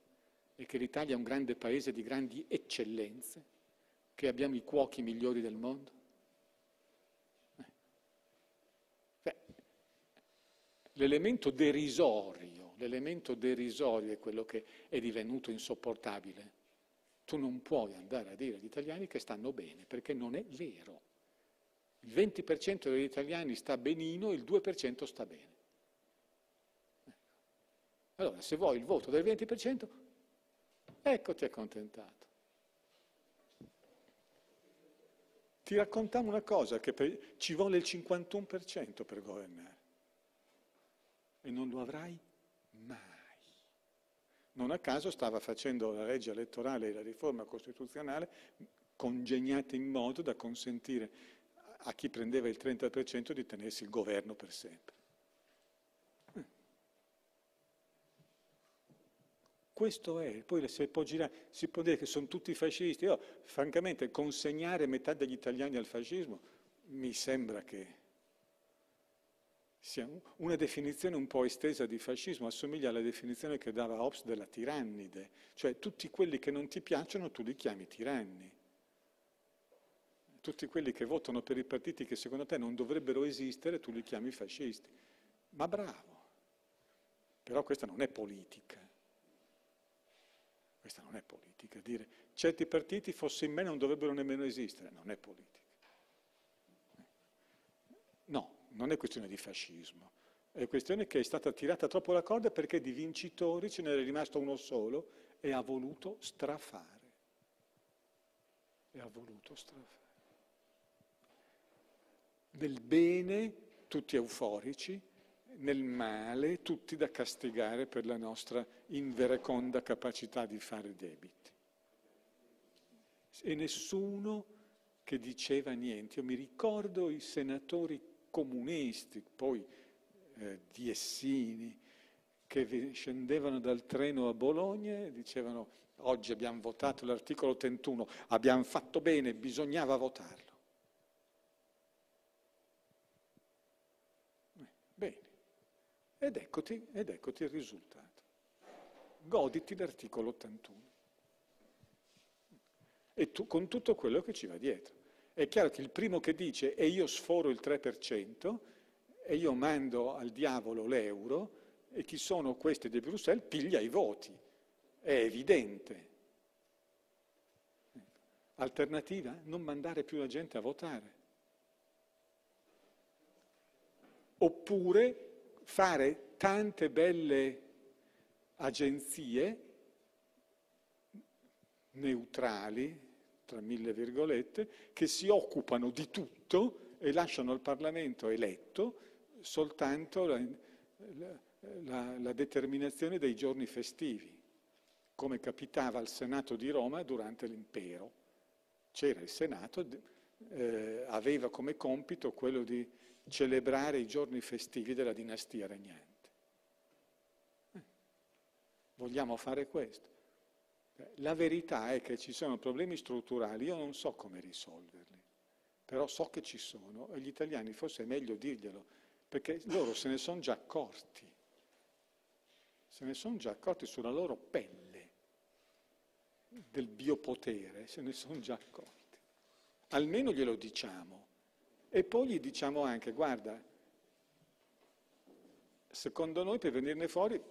e che l'Italia è un grande paese di grandi eccellenze, che abbiamo i cuochi migliori del mondo. Eh. Beh, l'elemento derisorio, l'elemento derisorio è quello che è divenuto insopportabile. Tu non puoi andare a dire agli italiani che stanno bene, perché non è vero. Il 20% degli italiani sta benino, il 2% sta bene. Allora, se vuoi il voto del 20%, eccoti accontentato. Ti raccontiamo una cosa, che per, ci vuole il 51% per governare. E non lo avrai mai. Non a caso stava facendo la legge elettorale e la riforma costituzionale congegnate in modo da consentire a chi prendeva il 30% di tenersi il governo per sempre. Questo è, poi se può girare, si può dire che sono tutti fascisti. Io, francamente, consegnare metà degli italiani al fascismo mi sembra che sia una definizione un po' estesa di fascismo, assomiglia alla definizione che dava Hobbes della tirannide, cioè tutti quelli che non ti piacciono tu li chiami tiranni tutti quelli che votano per i partiti che secondo te non dovrebbero esistere, tu li chiami fascisti. Ma bravo. Però questa non è politica. Questa non è politica. Dire certi partiti fosse in me non dovrebbero nemmeno esistere, non è politica. No, non è questione di fascismo. È questione che è stata tirata troppo la corda perché di vincitori ce n'era rimasto uno solo e ha voluto strafare. E ha voluto strafare nel bene tutti euforici, nel male tutti da castigare per la nostra invereconda capacità di fare debiti. E nessuno che diceva niente. Io mi ricordo i senatori comunisti, poi eh, di Essini, che scendevano dal treno a Bologna e dicevano oggi abbiamo votato l'articolo 31, abbiamo fatto bene, bisognava votarlo. Bene, ed eccoti, ed eccoti il risultato. Goditi l'articolo 81. E tu, con tutto quello che ci va dietro. È chiaro che il primo che dice e io sforo il 3% e io mando al diavolo l'euro e chi sono questi di Bruxelles piglia i voti. È evidente. Alternativa? Non mandare più la gente a votare. Oppure fare tante belle agenzie neutrali, tra mille virgolette, che si occupano di tutto e lasciano al Parlamento eletto soltanto la, la, la, determinazione dei giorni festivi, come capitava al Senato di Roma durante l'impero. C'era il Senato, eh, aveva come compito quello di celebrare i giorni festivi della dinastia regnante. Eh, vogliamo fare questo? La verità è che ci sono problemi strutturali, io non so come risolverli, però so che ci sono e gli italiani forse è meglio dirglielo, perché loro se ne sono già accorti, se ne sono già accorti sulla loro pelle del biopotere, se ne sono già accorti. Almeno glielo diciamo. E poi gli diciamo anche, guarda, secondo noi per venirne fuori,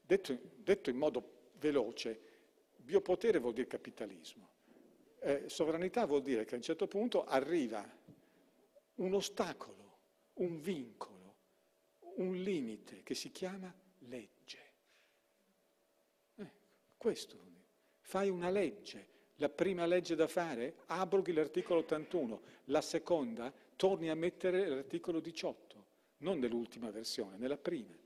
detto, detto in modo veloce, biopotere vuol dire capitalismo. Eh, sovranità vuol dire che a un certo punto arriva un ostacolo, un vincolo, un limite che si chiama legge. Eh, questo vuol dire. Fai una legge. La prima legge da fare, abroghi l'articolo 81. La seconda, torni a mettere l'articolo 18, non nell'ultima versione, nella prima.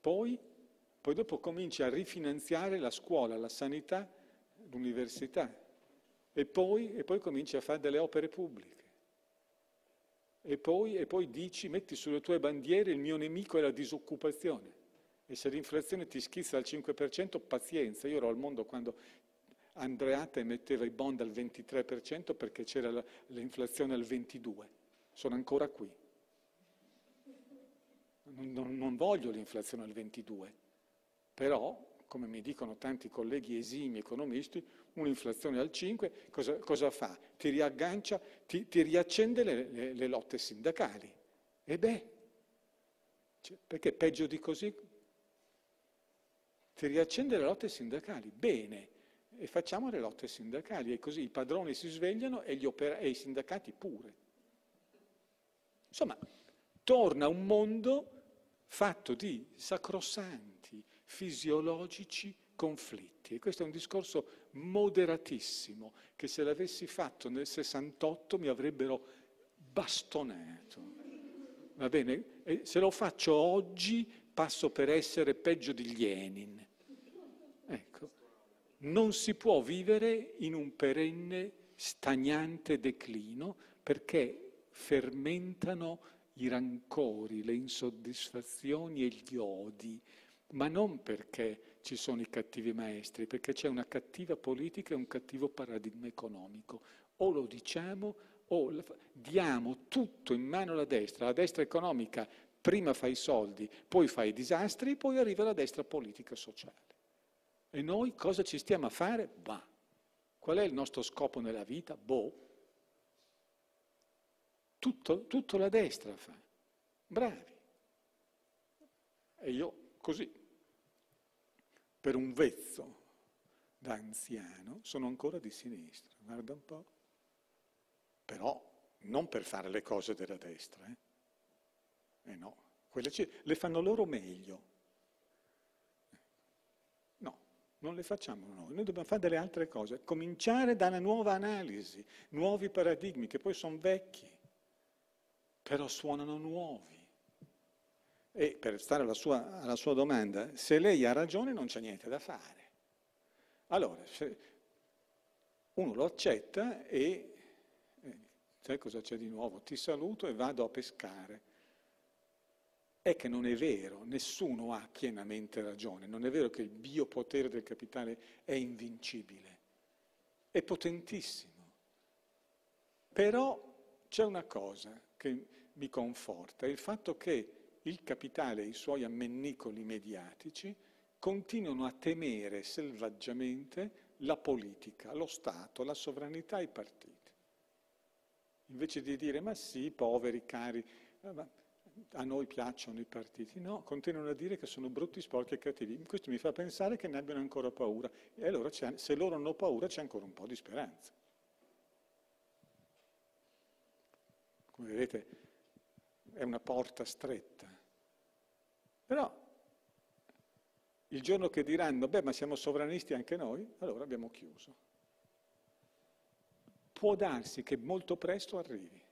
Poi, poi dopo cominci a rifinanziare la scuola, la sanità, l'università e poi, e poi cominci a fare delle opere pubbliche. E poi, e poi dici, metti sulle tue bandiere il mio nemico è la disoccupazione. E se l'inflazione ti schizza al 5%, pazienza. Io ero al mondo quando Andreatta emetteva i bond al 23% perché c'era l'inflazione al 22%. Sono ancora qui. Non, non, voglio l'inflazione al 22%, però, come mi dicono tanti colleghi esimi economisti, un'inflazione al 5% cosa, cosa fa? Ti riaggancia, ti, ti riaccende le, le, le, lotte sindacali. E beh, cioè, perché peggio di così? Ti riaccende le lotte sindacali. Bene, e facciamo le lotte sindacali e così i padroni si svegliano e, opera- e i sindacati pure. Insomma, torna un mondo fatto di sacrosanti, fisiologici conflitti. E questo è un discorso moderatissimo che se l'avessi fatto nel 68 mi avrebbero bastonato. Va bene? E se lo faccio oggi passo per essere peggio di Lenin. Ecco non si può vivere in un perenne stagnante declino perché fermentano i rancori, le insoddisfazioni e gli odi, ma non perché ci sono i cattivi maestri, perché c'è una cattiva politica e un cattivo paradigma economico. O lo diciamo o diamo tutto in mano alla destra. La destra economica prima fa i soldi, poi fa i disastri, poi arriva la destra politica sociale. E noi cosa ci stiamo a fare? Bah. Qual è il nostro scopo nella vita? Boh. Tutto, tutto la destra fa. Bravi. E io così, per un vezzo da anziano, sono ancora di sinistra. Guarda un po'. Però non per fare le cose della destra. Eh, eh no, quelle le fanno loro meglio. Non le facciamo noi, noi dobbiamo fare delle altre cose, cominciare da una nuova analisi, nuovi paradigmi che poi sono vecchi, però suonano nuovi. E per stare alla sua, alla sua domanda, se lei ha ragione non c'è niente da fare. Allora, uno lo accetta e, eh, sai cosa c'è di nuovo? Ti saluto e vado a pescare. È che non è vero, nessuno ha pienamente ragione, non è vero che il biopotere del capitale è invincibile, è potentissimo. Però c'è una cosa che mi conforta, il fatto che il capitale e i suoi ammennicoli mediatici continuano a temere selvaggiamente la politica, lo Stato, la sovranità e i partiti. Invece di dire ma sì, poveri, cari, a noi piacciono i partiti, no, continuano a dire che sono brutti, sporchi e cattivi. Questo mi fa pensare che ne abbiano ancora paura. E allora se loro hanno paura c'è ancora un po' di speranza. Come vedete è una porta stretta. Però il giorno che diranno, beh ma siamo sovranisti anche noi, allora abbiamo chiuso. Può darsi che molto presto arrivi.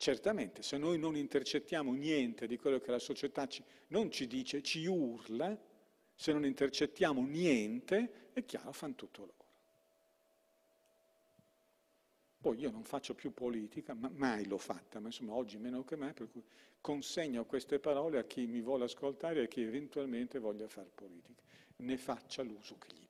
Certamente, se noi non intercettiamo niente di quello che la società ci, non ci dice, ci urla, se non intercettiamo niente, è chiaro, fanno tutto loro. Poi io non faccio più politica, ma mai l'ho fatta, ma insomma oggi meno che mai, per cui consegno queste parole a chi mi vuole ascoltare e a chi eventualmente voglia fare politica. Ne faccia l'uso che gli